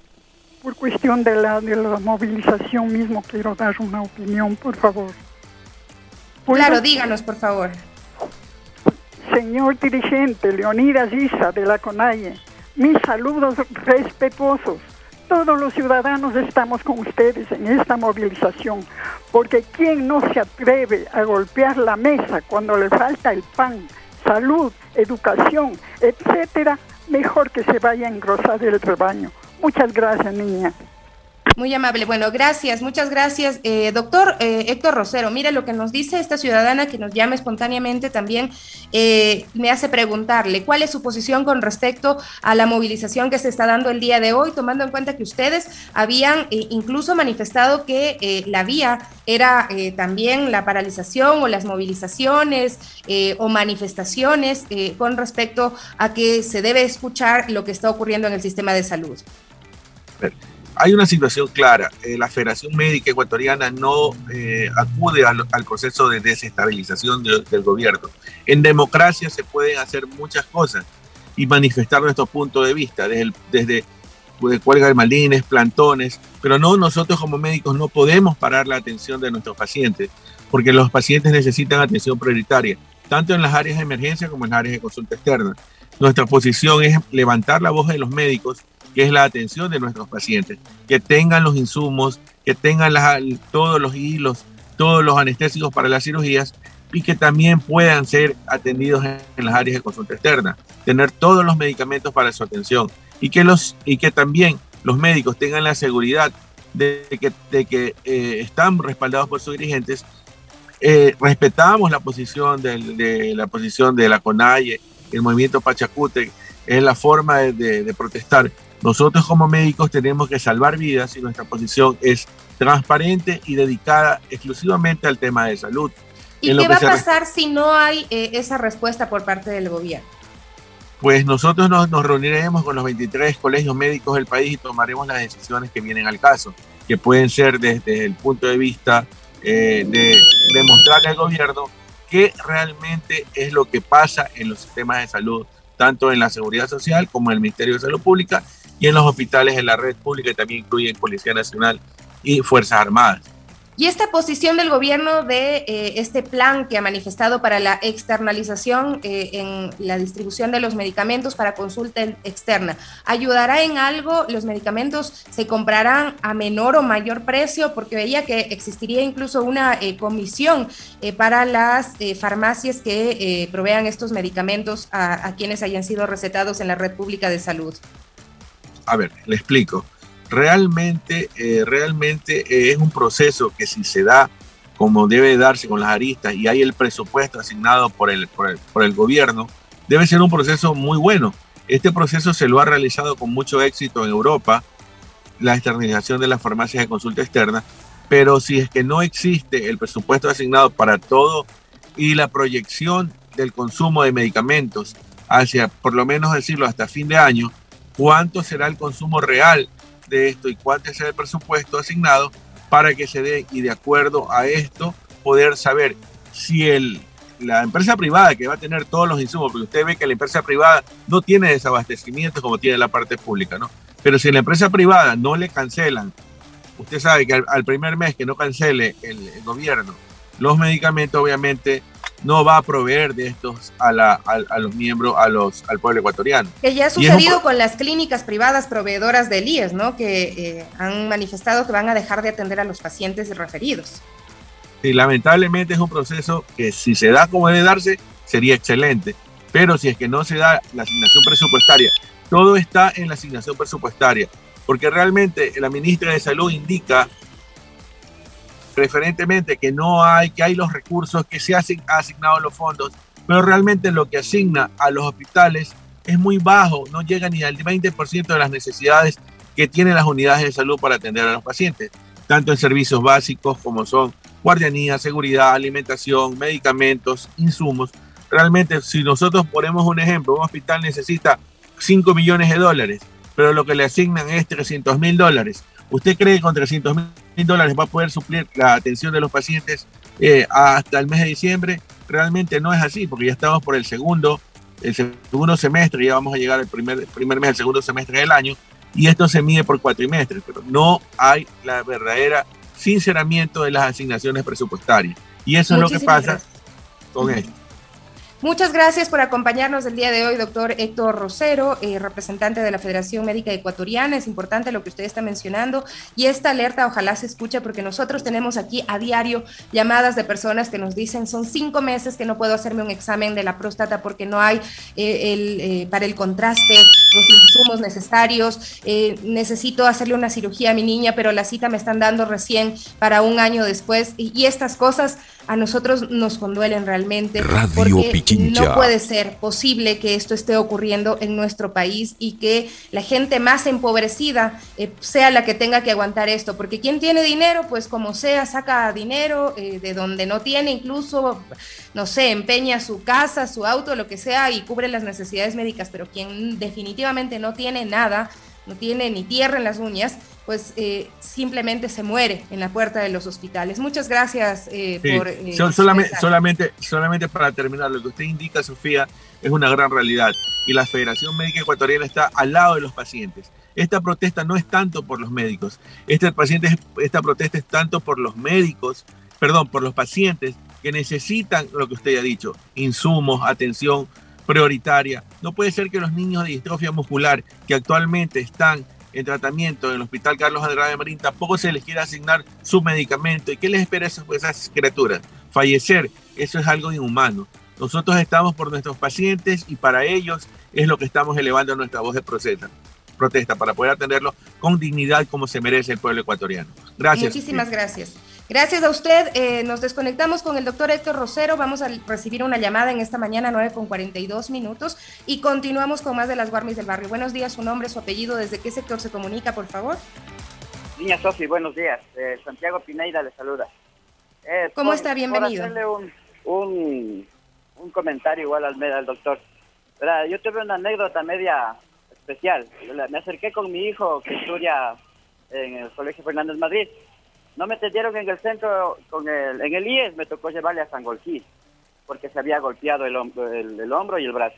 por cuestión de la, de la movilización mismo quiero dar una opinión, por favor. Claro, díganos, por favor. Señor dirigente Leonidas Isa de la CONAIE, mis saludos respetuosos. Todos los ciudadanos estamos con ustedes en esta movilización, porque ¿quién no se atreve a golpear la mesa cuando le falta el pan? salud, educación, etcétera, mejor que se vaya a engrosar el rebaño. Muchas gracias, niña. Muy amable. Bueno, gracias, muchas gracias. Eh, doctor eh, Héctor Rosero, mire lo que nos dice esta ciudadana que nos llama espontáneamente también, eh, me hace preguntarle cuál es su posición con respecto a la movilización que se está dando el día de hoy, tomando en cuenta que ustedes habían incluso manifestado que la vía era también la paralización o las movilizaciones o manifestaciones con respecto a que se debe escuchar lo que está ocurriendo en el sistema de salud hay una situación clara. Eh, la Federación Médica Ecuatoriana no eh, acude al, proceso de desestabilización del gobierno. En democracia se pueden hacer muchas cosas y manifestar nuestro punto de vista, desde, cuelga de malines, plantones, pero no nosotros como médicos no podemos parar la atención de nuestros pacientes, porque los pacientes necesitan atención prioritaria, tanto en las áreas de emergencia como en las áreas de consulta externa. Nuestra posición es levantar la voz de los médicos que es la atención de nuestros pacientes, que tengan los insumos, que tengan todos los hilos, todos los anestésicos para las cirugías y que también puedan ser atendidos en, las áreas de consulta externa, tener todos los medicamentos para su atención y que, los, y que también los médicos tengan la seguridad de que, de que eh, están respaldados por sus dirigentes. Eh, respetamos la posición de, la posición de la CONAIE, el movimiento Pachacute, es la forma de, de protestar, nosotros como médicos tenemos que salvar vidas y nuestra posición es transparente y dedicada exclusivamente al tema de salud. ¿Y qué va a pasar si no hay eh, esa respuesta por parte del gobierno? Pues nosotros nos, reuniremos con los 23 colegios médicos del país y tomaremos las decisiones que vienen al caso. que pueden ser desde el punto de vista eh, de demostrarle al gobierno qué realmente es lo que pasa en los sistemas de salud, tanto en la seguridad social como en el Ministerio de Salud Pública y en los hospitales de la red pública, que también incluyen Policía Nacional y Fuerzas Armadas. Y esta posición del gobierno de eh, este plan que ha manifestado para la externalización eh, en la distribución de los medicamentos para consulta externa, ¿ayudará en algo? ¿Los medicamentos se comprarán a menor o mayor precio? Porque veía que existiría incluso una eh, comisión para las farmacias que provean estos medicamentos a, a quienes hayan sido recetados en la red pública de salud. A ver, le explico realmente, eh, realmente eh, es un proceso que si se da como debe darse con las aristas y hay el presupuesto asignado por el, por el, por el gobierno, debe ser un proceso muy bueno. Este proceso se lo ha realizado con mucho éxito en Europa, la externalización de las farmacias de consulta externa, pero si es que no existe el presupuesto asignado para todo y la proyección del consumo de medicamentos hacia, por lo menos decirlo, hasta fin de año, ¿cuánto será el consumo real de esto y cuánto es el presupuesto asignado para que se dé y de acuerdo a esto poder saber si el, la empresa privada que va a tener todos los insumos, porque usted ve que la empresa privada no tiene desabastecimiento como tiene la parte pública, ¿no? Pero si la empresa privada no le cancelan, usted sabe que al, primer mes que no cancele el, el gobierno los medicamentos, obviamente no va a proveer de estos a, la, a, los miembros, a los, al pueblo ecuatoriano. Que ya ha sucedido con las clínicas privadas proveedoras del IES, ¿no? Que eh, han manifestado que van a dejar de atender a los pacientes referidos. Sí, lamentablemente es un proceso que si se da como debe darse, sería excelente. Pero si es que no se da la asignación presupuestaria, todo está en la asignación presupuestaria. Porque realmente la ministra de Salud indica preferentemente que no hay, que hay los recursos, que se han asignado los fondos, pero realmente lo que asigna a los hospitales es muy bajo, no llega ni al 20% de las necesidades que tienen las unidades de salud para atender a los pacientes, tanto en servicios básicos como son guardianía, seguridad, alimentación, medicamentos, insumos. Realmente, si nosotros ponemos un ejemplo, un hospital necesita 5 millones de dólares, pero lo que le asignan es 300 mil dólares. ¿Usted cree que con 300 mil dólares va a poder suplir la atención de los pacientes eh, hasta el mes de diciembre? Realmente no es así, porque ya estamos por el segundo, el segundo semestre, ya vamos a llegar al primer, primer mes, el segundo semestre del año, y esto se mide por cuatrimestres, pero no hay la verdadera sinceramiento de las asignaciones presupuestarias. Y eso es lo que pasa con esto. Muchas gracias por acompañarnos el día de hoy, doctor Héctor Rosero, eh, representante de la Federación Médica Ecuatoriana. Es importante lo que usted está mencionando y esta alerta ojalá se escuche porque nosotros tenemos aquí a diario llamadas de personas que nos dicen son cinco meses que no puedo hacerme un examen de la próstata porque no hay eh, eh, para el contraste los insumos necesarios. necesito hacerle una cirugía a mi niña, pero la cita me están dando recién para un año después y estas cosas a nosotros nos conduelen realmente. Radio porque No puede ser posible que esto esté ocurriendo en nuestro país y que la gente más empobrecida eh, sea la que tenga que aguantar esto, porque quien tiene dinero, pues como sea, saca dinero eh, de donde no tiene, incluso, no sé, empeña su casa, su auto, lo que sea, y cubre las necesidades médicas, pero quien definitivamente no tiene nada, no tiene ni tierra en las uñas, pues eh, simplemente se muere en la puerta de los hospitales. Muchas gracias eh, por... Eh, solamente, solamente, solamente para terminar, lo que usted indica, Sofía, es una gran realidad y la Federación Médica Ecuatoriana está al lado de los pacientes. Esta protesta no es tanto por los médicos, este paciente, esta protesta es tanto por los médicos, perdón, por los pacientes que necesitan lo que usted ha dicho, insumos, atención prioritaria. No puede ser que los niños de distrofia muscular que actualmente están en tratamiento en el Hospital Carlos Andrade Marín, tampoco se les quiere asignar su medicamento. ¿Y qué les espera a esas, criaturas? Fallecer. Eso es algo inhumano. Nosotros estamos por nuestros pacientes y para ellos es lo que estamos elevando nuestra voz de protesta, protesta para poder atenderlo con dignidad como se merece el pueblo ecuatoriano. Gracias. Muchísimas gracias. Gracias a usted. Eh, nos desconectamos con el doctor Héctor Rosero. Vamos a recibir una llamada en esta mañana, 9 con 42 minutos, y continuamos con más de las Guarmis del Barrio. Buenos días, su nombre, su apellido, ¿desde qué sector se comunica, por favor? Niña Sofi, buenos días. Eh, Santiago Pineida le saluda. Eh, ¿Cómo está? Bienvenido. hacerle un, un, un, comentario igual al, al doctor. Yo tuve una anécdota media especial. Me acerqué con mi hijo que estudia en el Colegio Fernández Madrid. No me atendieron en el centro, con el, en el IES me tocó llevarle a San Golquí, porque se había golpeado el, el, hombro y el brazo.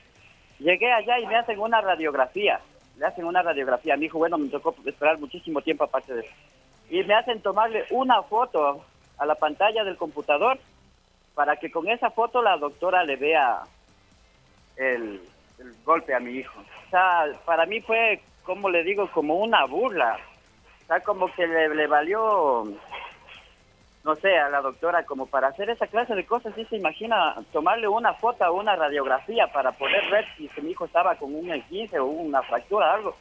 Llegué allá y me hacen una radiografía, le hacen una radiografía. Mi hijo, bueno, me tocó esperar muchísimo tiempo aparte de eso. Y me hacen tomarle una foto a la pantalla del computador para que con esa foto la doctora le vea el, el golpe a mi hijo. O sea, para mí fue, como le digo, como una burla está como que le, valió, no sé, a la doctora como para hacer esa clase de cosas, ¿sí se imagina tomarle una foto o una radiografía para poder ver si mi hijo estaba con un 15 o una fractura, algo.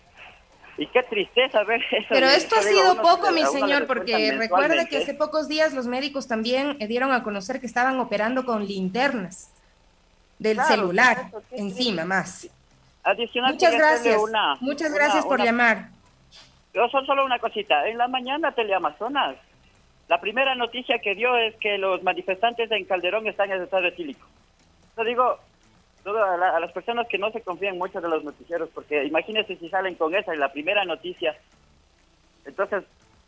Y qué tristeza ver eso. Pero esto ha sido poco, mi señor, porque recuerde que hace pocos días los médicos también dieron a conocer que estaban operando con linternas del celular encima más. Adicional, muchas gracias. muchas gracias por llamar. Yo son solo una cosita. En la mañana Teleamazonas, la primera noticia que dio es que los manifestantes en Calderón están en estado etílico. Yo digo a, a, las personas que no se confían mucho de los noticieros, porque imagínense si salen con esa y la primera noticia. Entonces,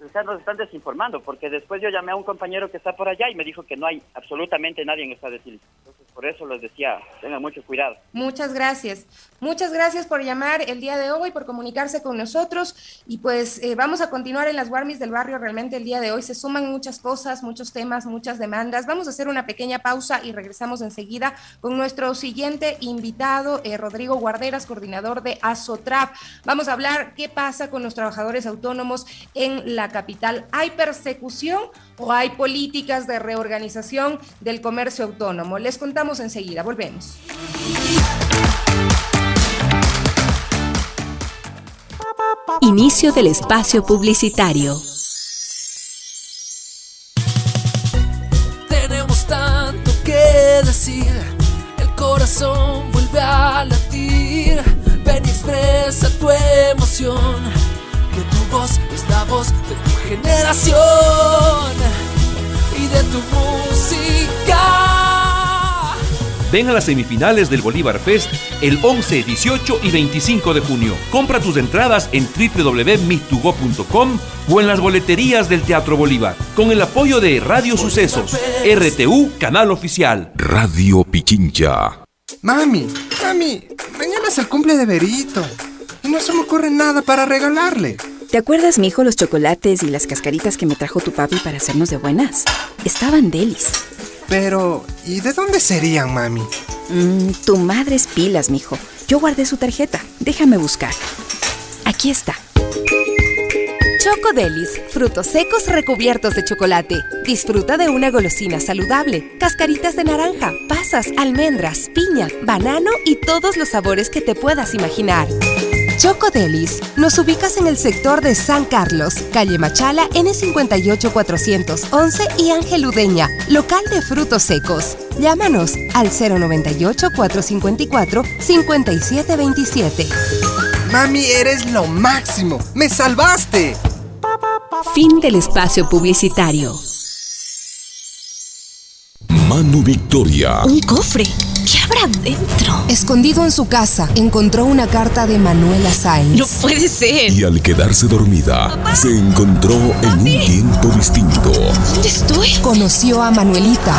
o sea, nos están desinformando, porque después yo llamé a un compañero que está por allá y me dijo que no hay absolutamente nadie en estado etílico. Entonces, por eso les decía, tengan mucho cuidado. Muchas gracias. Muchas gracias por llamar el día de hoy, por comunicarse con nosotros y pues eh, vamos a continuar en las Warmis del barrio. Realmente el día de hoy se suman muchas cosas, muchos temas, muchas demandas. Vamos a hacer una pequeña pausa y regresamos enseguida con nuestro siguiente invitado, eh, Rodrigo Guarderas, coordinador de ASOTRAP. Vamos a hablar qué pasa con los trabajadores autónomos en la capital. ¿Hay persecución o hay políticas de reorganización del comercio autónomo? Les contamos enseguida. Volvemos. Inicio del espacio publicitario. Tenemos tanto que decir, el corazón vuelve a latir. Ven y expresa tu emoción, que tu voz es la voz de tu generación y de tu música. Ven a las semifinales del Bolívar Fest el 11, 18 y 25 de junio. Compra tus entradas en www.mitugo.com o en las boleterías del Teatro Bolívar. Con el apoyo de Radio Sucesos, RTU, canal oficial. Radio Pichincha. Mami, mami, mañana es el cumple de Berito. Y no se me ocurre nada para regalarle. ¿Te acuerdas, mijo, los chocolates y las cascaritas que me trajo tu papi para hacernos de buenas? Estaban delis. Pero, ¿y de dónde serían, mami? Mm, tu madre es pilas, mijo. Yo guardé su tarjeta. Déjame buscar. Aquí está. Choco Delis, frutos secos recubiertos de chocolate. Disfruta de una golosina saludable. Cascaritas de naranja, pasas, almendras, piña, banano y todos los sabores que te puedas imaginar. Choco Delis. Nos ubicas en el sector de San Carlos, calle Machala, N58 411 y Ángel Udeña, local de frutos secos. Llámanos al 098 454 5727. Mami, eres lo máximo. ¡Me salvaste! Fin del espacio publicitario. Manu Victoria. Un cofre. ¿Qué habrá dentro? Escondido en su casa, encontró una carta de Manuela Sáenz. No puede ser. Y al quedarse dormida, se encontró en un tiempo distinto. ¿Dónde estoy? Conoció a Manuelita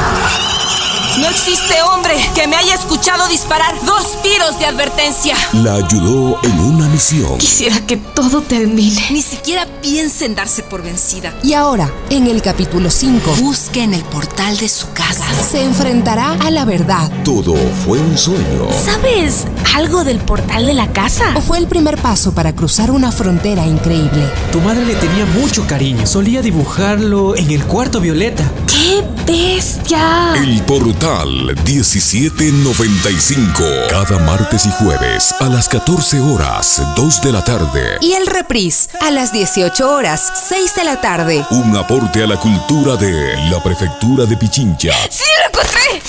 no existe hombre que me haya escuchado disparar dos tiros de advertencia. La ayudó en una misión. Quisiera que todo termine. Ni siquiera piense en darse por vencida. Y ahora, en el capítulo 5, busque en el portal de su casa. Se enfrentará a la verdad. Todo fue un sueño. ¿Sabes algo del portal de la casa? ¿O fue el primer paso para cruzar una frontera increíble? Tu madre le tenía mucho cariño. Solía dibujarlo en el cuarto violeta. ¡Qué bestia! El portal 1795. Cada martes y jueves a las 14 horas, 2 de la tarde. Y el reprise a las 18 horas, 6 de la tarde. Un aporte a la cultura de la prefectura de Pichincha. ¡Sí, lo encontré!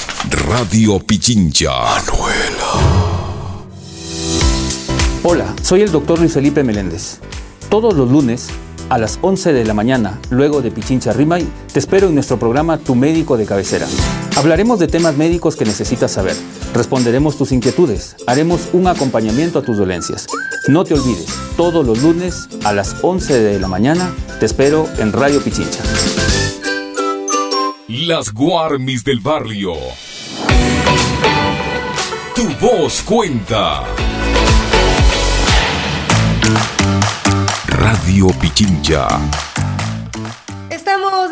Radio Pichincha. Manuela. Hola, soy el doctor Luis Felipe Meléndez. Todos los lunes a las 11 de la mañana, luego de Pichincha Rimay, te espero en nuestro programa Tu Médico de Cabecera. Hablaremos de temas médicos que necesitas saber. Responderemos tus inquietudes. Haremos un acompañamiento a tus dolencias. No te olvides, todos los lunes a las 11 de la mañana, te espero en Radio Pichincha. Las Guarmis del Barrio. Tu voz cuenta. Radio Pichincha.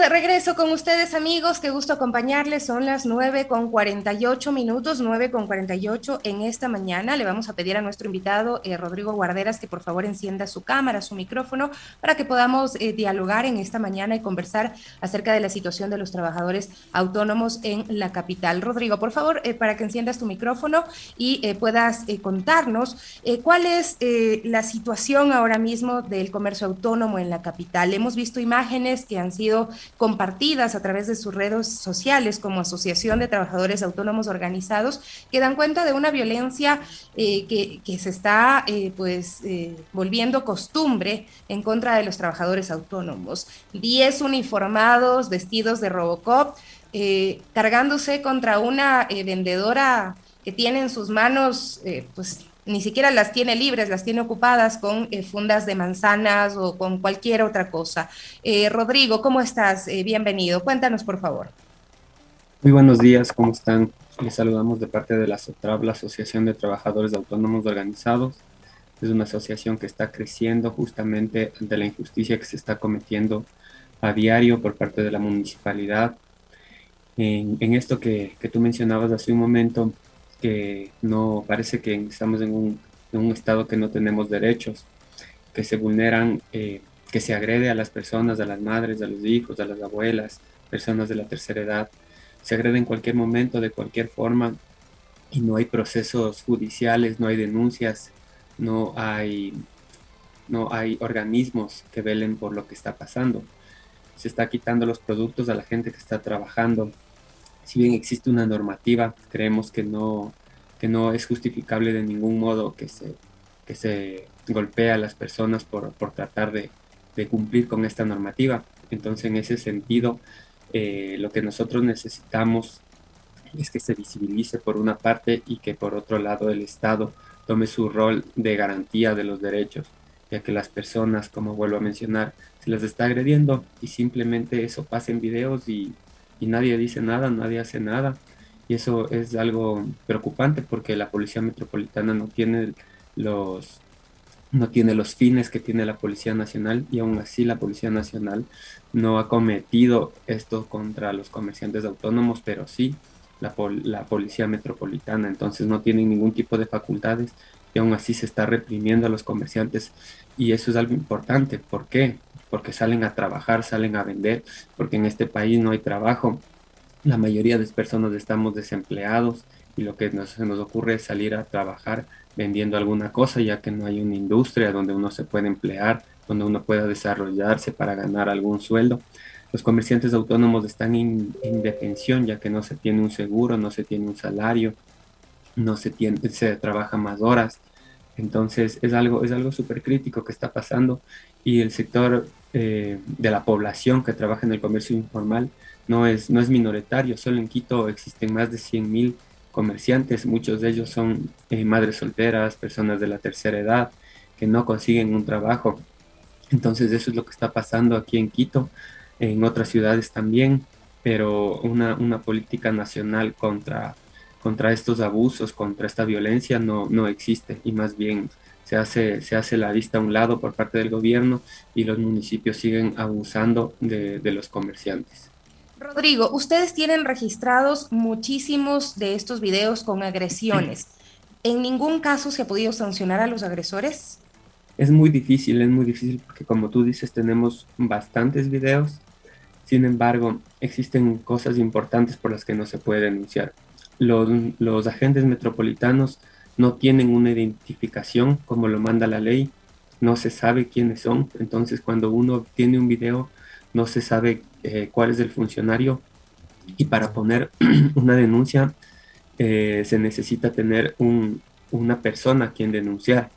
Regreso con ustedes, amigos. Qué gusto acompañarles. Son las 9 con 48 minutos, 9 con 48 en esta mañana. Le vamos a pedir a nuestro invitado, eh, Rodrigo Guarderas, que por favor encienda su cámara, su micrófono, para que podamos eh, dialogar en esta mañana y conversar acerca de la situación de los trabajadores autónomos en la capital. Rodrigo, por favor, eh, para que enciendas tu micrófono y puedas contarnos cuál es la situación ahora mismo del comercio autónomo en la capital. Hemos visto imágenes que han sido compartidas a través de sus redes sociales como Asociación de Trabajadores Autónomos Organizados, que dan cuenta de una violencia eh, que, se está eh, pues eh, volviendo costumbre en contra de los trabajadores autónomos. Diez uniformados vestidos de Robocop cargándose contra una vendedora que tiene en sus manos pues ni siquiera las tiene libres, las tiene ocupadas con eh, fundas de manzanas o con cualquier otra cosa. Eh, Rodrigo, ¿cómo estás? Eh, bienvenido. Cuéntanos, por favor. Muy buenos días, ¿cómo están? Les saludamos de parte de la SOTRAB, la Asociación de Trabajadores Autónomos Organizados. Es una asociación que está creciendo justamente ante la injusticia que se está cometiendo a diario por parte de la municipalidad. En, esto que, que tú mencionabas hace un momento, que no parece que estamos en un, estado que no tenemos derechos, que se vulneran, eh, que se agrede a las personas, a las madres, a los hijos, a las abuelas, personas de la tercera edad, se agrede en cualquier momento, de cualquier forma, y no hay procesos judiciales, no hay denuncias, no hay, no hay organismos que velen por lo que está pasando. Se está quitando los productos a la gente que está trabajando, si bien existe una normativa, creemos que no, que no es justificable de ningún modo que se, que se golpee a las personas por, por tratar de, de, cumplir con esta normativa. Entonces, en ese sentido, eh, lo que nosotros necesitamos es que se visibilice por una parte y que por otro lado el Estado tome su rol de garantía de los derechos, ya que las personas, como vuelvo a mencionar, se las está agrediendo y simplemente eso pasa en videos y y nadie dice nada, nadie hace nada. Y eso es algo preocupante porque la Policía Metropolitana no tiene los no tiene los fines que tiene la Policía Nacional y aún así la Policía Nacional no ha cometido esto contra los comerciantes autónomos, pero sí la, la Policía Metropolitana. Entonces no tienen ningún tipo de facultades y aún así se está reprimiendo a los comerciantes y eso es algo importante. ¿Por qué? porque salen a trabajar, salen a vender, porque en este país no hay trabajo. La mayoría de las personas estamos desempleados y lo que nos, se nos ocurre es salir a trabajar vendiendo alguna cosa, ya que no hay una industria donde uno se puede emplear, donde uno pueda desarrollarse para ganar algún sueldo. Los comerciantes autónomos están en indefensión, ya que no se tiene un seguro, no se tiene un salario, no se, tiene, se trabaja más horas. Entonces es algo, es algo súper crítico que está pasando y el sector eh, de la población que trabaja en el comercio informal no es, no es minoritario. Solo en Quito existen más de 100.000 comerciantes, muchos de ellos son eh, madres solteras, personas de la tercera edad que no consiguen un trabajo. Entonces eso es lo que está pasando aquí en Quito, en otras ciudades también, pero una, una política nacional contra, contra estos abusos, contra esta violencia no, no existe y más bien se hace, se hace la vista a un lado por parte del gobierno y los municipios siguen abusando de, los comerciantes. Rodrigo, ustedes tienen registrados muchísimos de estos videos con agresiones. ¿En ningún caso se ha podido sancionar a los agresores? Es muy difícil, es muy difícil porque como tú dices tenemos bastantes videos, sin embargo existen cosas importantes por las que no se puede denunciar. Los, los agentes metropolitanos no tienen una identificación como lo manda la ley, no se sabe quiénes son, entonces cuando uno tiene un video no se sabe eh, cuál es el funcionario y para poner una denuncia eh, se necesita tener una persona a quien denunciar.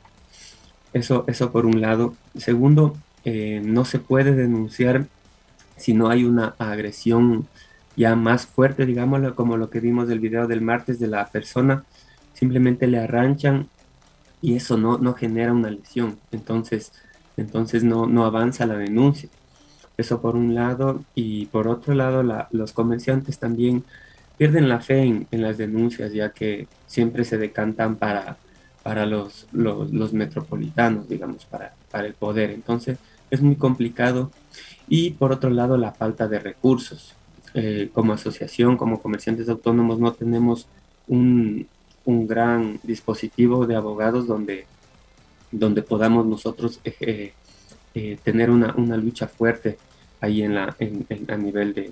Eso, eso por un lado. Segundo, eh, no se puede denunciar si no hay una agresión ya más fuerte, digámoslo, como lo que vimos del video del martes de la persona, simplemente le arranchan y eso no, no genera una lesión, entonces, entonces no, no avanza la denuncia. Eso por un lado, y por otro lado, los comerciantes también pierden la fe en, las denuncias, ya que siempre se decantan para, para los, los, metropolitanos, digamos, para, para el poder. Entonces, es muy complicado. Y por otro lado, la falta de recursos. Eh, como asociación, como comerciantes autónomos, no tenemos un, un gran dispositivo de abogados donde, donde podamos nosotros eh, eh, tener una, una, lucha fuerte ahí en la, en, a nivel de,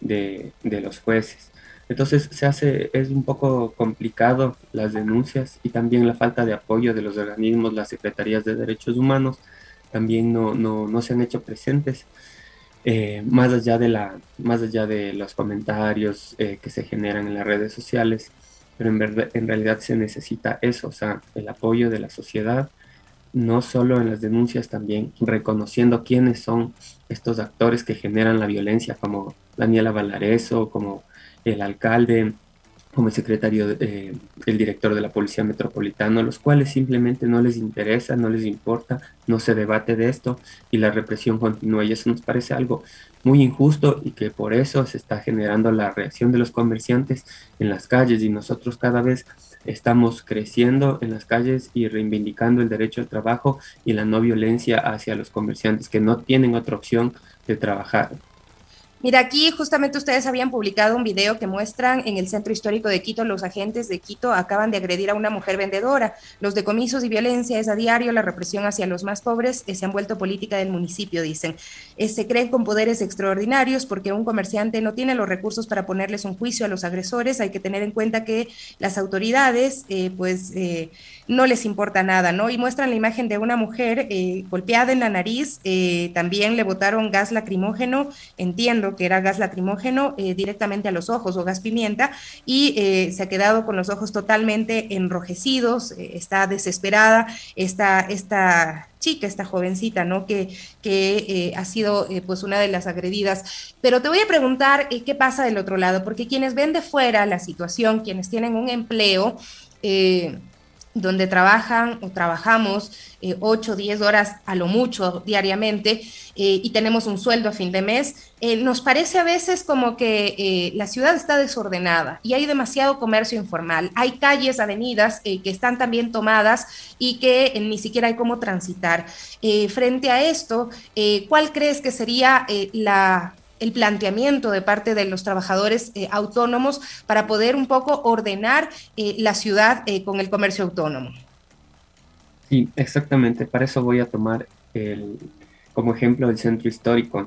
de, de, los jueces. Entonces se hace, es un poco complicado las denuncias y también la falta de apoyo de los organismos, las secretarías de derechos humanos, también no, no, no se han hecho presentes. Eh, más, allá de la, más allá de los comentarios que se generan en las redes sociales, pero en, en realidad se necesita eso, o sea, el apoyo de la sociedad, no solo en las denuncias, también reconociendo quiénes son estos actores que generan la violencia, como Daniela Valareso, como el alcalde, como el secretario, eh, el director de la Policía Metropolitana, los cuales simplemente no les interesa, no les importa, no se debate de esto y la represión continúa. Y eso nos parece algo muy injusto y que por eso se está generando la reacción de los comerciantes en las calles y nosotros cada vez estamos creciendo en las calles y reivindicando el derecho al trabajo y la no violencia hacia los comerciantes que no tienen otra opción de trabajar. Mira, aquí justamente ustedes habían publicado un video que muestran en el centro histórico de Quito, los agentes de Quito acaban de agredir a una mujer vendedora. Los decomisos y violencia es a diario, la represión hacia los más pobres eh, se han vuelto política del municipio, dicen. Eh, se creen con poderes extraordinarios porque un comerciante no tiene los recursos para ponerles un juicio a los agresores. Hay que tener en cuenta que las autoridades, eh, pues, no les importa nada, ¿no? Y muestran la imagen de una mujer golpeada en la nariz, también le botaron gas lacrimógeno, entiendo que era gas lacrimógeno eh, directamente a los ojos o gas pimienta y eh, se ha quedado con los ojos totalmente enrojecidos, eh, está desesperada esta, esta chica, esta jovencita, ¿no? Que, que ha sido pues una de las agredidas. Pero te voy a preguntar qué pasa del otro lado, porque quienes ven de fuera la situación, quienes tienen un empleo, donde trabajan o trabajamos eh, 8 o 10 horas a lo mucho diariamente eh, y tenemos un sueldo a fin de mes, eh, nos parece a veces como que eh, la ciudad está desordenada y hay demasiado comercio informal. Hay calles, avenidas que están también tomadas y que ni siquiera hay cómo transitar. frente a esto, ¿cuál crees que sería la el planteamiento de parte de los trabajadores eh, autónomos para poder un poco ordenar eh, la ciudad eh, con el comercio autónomo. Sí, exactamente. Para eso voy a tomar el, como ejemplo el centro histórico.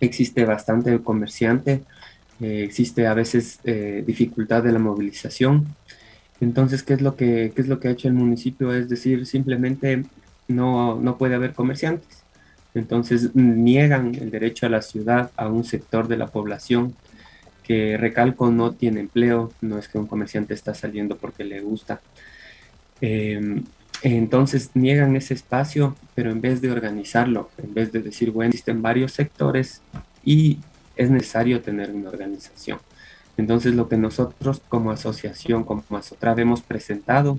Existe bastante comerciante, existe a veces dificultad de la movilización. Entonces, ¿qué es, lo que, ¿qué es lo que ha hecho el municipio? Es decir, simplemente no, no puede haber comerciantes entonces niegan el derecho a la ciudad a un sector de la población que, recalco, no tiene empleo, no es que un comerciante está saliendo porque le gusta. Em, entonces niegan ese espacio, pero en vez de organizarlo, en vez de decir, bueno, existen varios sectores y es necesario tener una organización. Entonces lo que nosotros como asociación, como Asotra, hemos presentado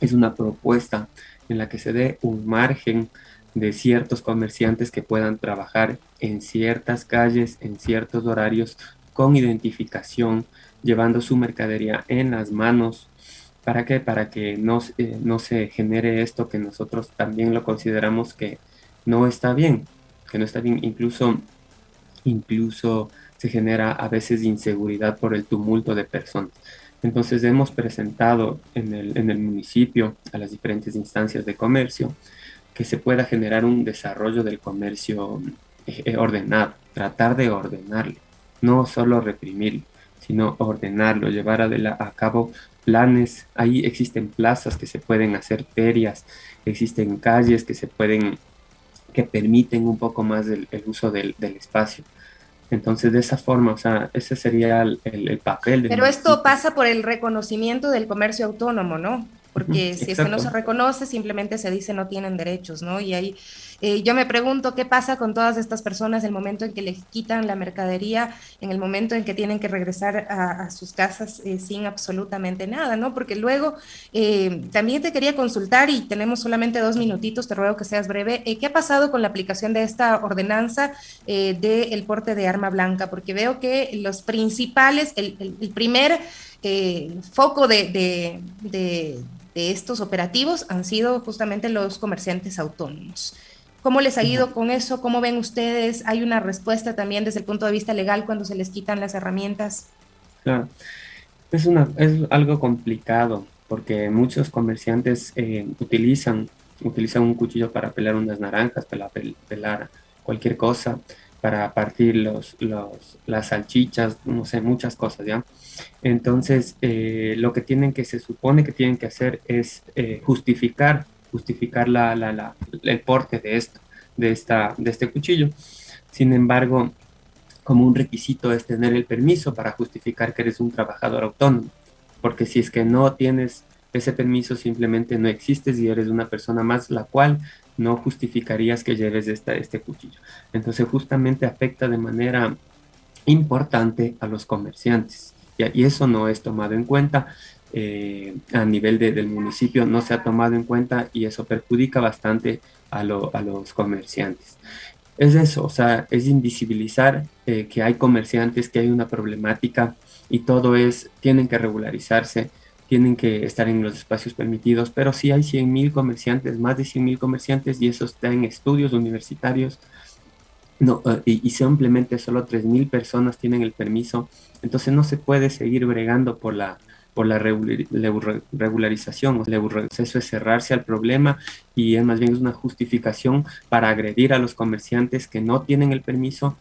es una propuesta en la que se dé un margen de ciertos comerciantes que puedan trabajar en ciertas calles, en ciertos horarios, con identificación, llevando su mercadería en las manos. ¿Para qué? Para que no, eh, no se genere esto que nosotros también lo consideramos que no está bien, que no está bien, incluso, incluso se genera a veces inseguridad por el tumulto de personas. Entonces hemos presentado en el, en el municipio a las diferentes instancias de comercio que se pueda generar un desarrollo del comercio eh, ordenado, tratar de ordenarlo, no solo reprimir, sino ordenarlo, llevar a, cabo planes. Ahí existen plazas que se pueden hacer ferias, existen calles que se pueden, que permiten un poco más el, uso del, espacio. Entonces, de esa forma, o sea, ese sería el, el papel. Pero esto pasa por el reconocimiento del comercio autónomo, ¿no? Porque si es que no se reconoce, simplemente se dice no tienen derechos, ¿no? Y ahí eh, yo me pregunto qué pasa con todas estas personas el momento en que les quitan la mercadería, en el momento en que tienen que regresar a, sus casas eh, sin absolutamente nada, ¿no? Porque luego eh, también te quería consultar y tenemos solamente dos minutitos, te ruego que seas breve. ¿Qué ha pasado con la aplicación de esta ordenanza del porte de arma blanca? Porque veo que los principales, el, primer foco de, de estos operativos han sido justamente los comerciantes autónomos. ¿Cómo les ha ido con eso? ¿Cómo ven ustedes? ¿Hay una respuesta también desde el punto de vista legal cuando se les quitan las herramientas? Claro, es, una, es algo complicado porque muchos comerciantes eh, utilizan, utilizan un cuchillo para pelar unas naranjas, para pelar cualquier cosa, para partir los, los, las salchichas, no sé, muchas cosas, ¿ya? Entonces, eh, lo que tienen que, se supone que tienen que hacer es eh, justificar justificar la, la, el porte de esto, de, esta, de este cuchillo. Sin embargo, como un requisito es tener el permiso para justificar que eres un trabajador autónomo, porque si es que no tienes ese permiso simplemente no existes y eres una persona más la cual no justificarías que lleves esta, este cuchillo. Entonces justamente afecta de manera importante a los comerciantes y eso no es tomado en cuenta eh, a nivel del municipio no se ha tomado en cuenta y eso perjudica bastante a, los comerciantes. Es eso, o sea, es invisibilizar eh, que hay comerciantes, que hay una problemática y todo es, tienen que regularizarse, tienen que estar en los espacios permitidos, pero si hay 100.000 comerciantes, más de 100.000 comerciantes y eso está en estudios universitarios, no, eh, y, y, simplemente solo 3.000 personas tienen el permiso, entonces no se puede seguir bregando por la, por la regularización. Eso es cerrarse al problema y es más bien una justificación para agredir a los comerciantes que no tienen el permiso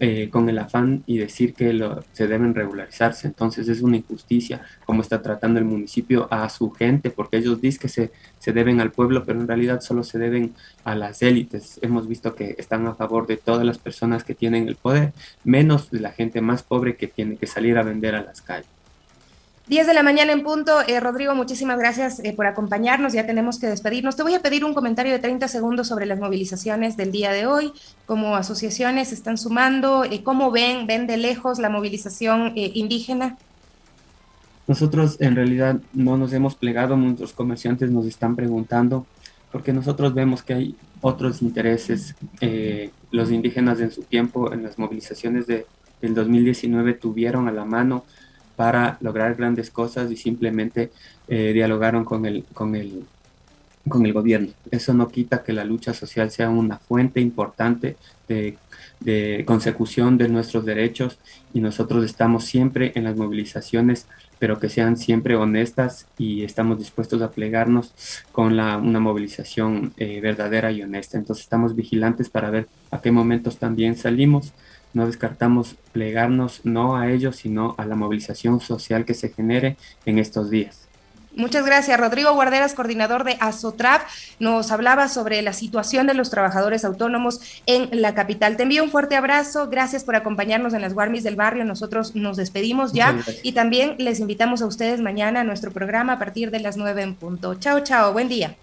eh, con el afán y decir que lo, se deben regularizarse. Entonces es una injusticia como está tratando el municipio a su gente, porque ellos dicen que se, se deben al pueblo, pero en realidad solo se deben a las élites. Hemos visto que están a favor de todas las personas que tienen el poder, menos de la gente más pobre que tiene que salir a vender a las calles. 10 de la mañana en punto. Eh, Rodrigo, muchísimas gracias eh, por acompañarnos. Ya tenemos que despedirnos. Te voy a pedir un comentario de 30 segundos sobre las movilizaciones del día de hoy. Cómo asociaciones están sumando, eh, cómo ven, ven de lejos la movilización indígena. Nosotros en realidad no nos hemos plegado, nuestros comerciantes nos están preguntando, porque nosotros vemos que hay otros intereses. los indígenas en su tiempo, en las movilizaciones de, del 2019, tuvieron a la mano para lograr grandes cosas y simplemente eh, dialogaron con el, con, el, con el gobierno. Eso no quita que la lucha social sea una fuente importante de, consecución de nuestros derechos y nosotros estamos siempre en las movilizaciones, pero que sean siempre honestas y estamos dispuestos a plegarnos con la, una movilización eh, verdadera y honesta. Entonces estamos vigilantes para ver a qué momentos también salimos no descartamos plegarnos no a ellos, sino a la movilización social que se genere en estos días. Muchas gracias. Rodrigo Guarderas, coordinador de Azotrap, nos hablaba sobre la situación de los trabajadores autónomos en la capital. Te envío un fuerte abrazo. Gracias por acompañarnos en las Warmis del barrio. Nosotros nos despedimos ya y también les invitamos a ustedes mañana a nuestro programa a partir de las nueve en punto. Chao, chao. Buen día.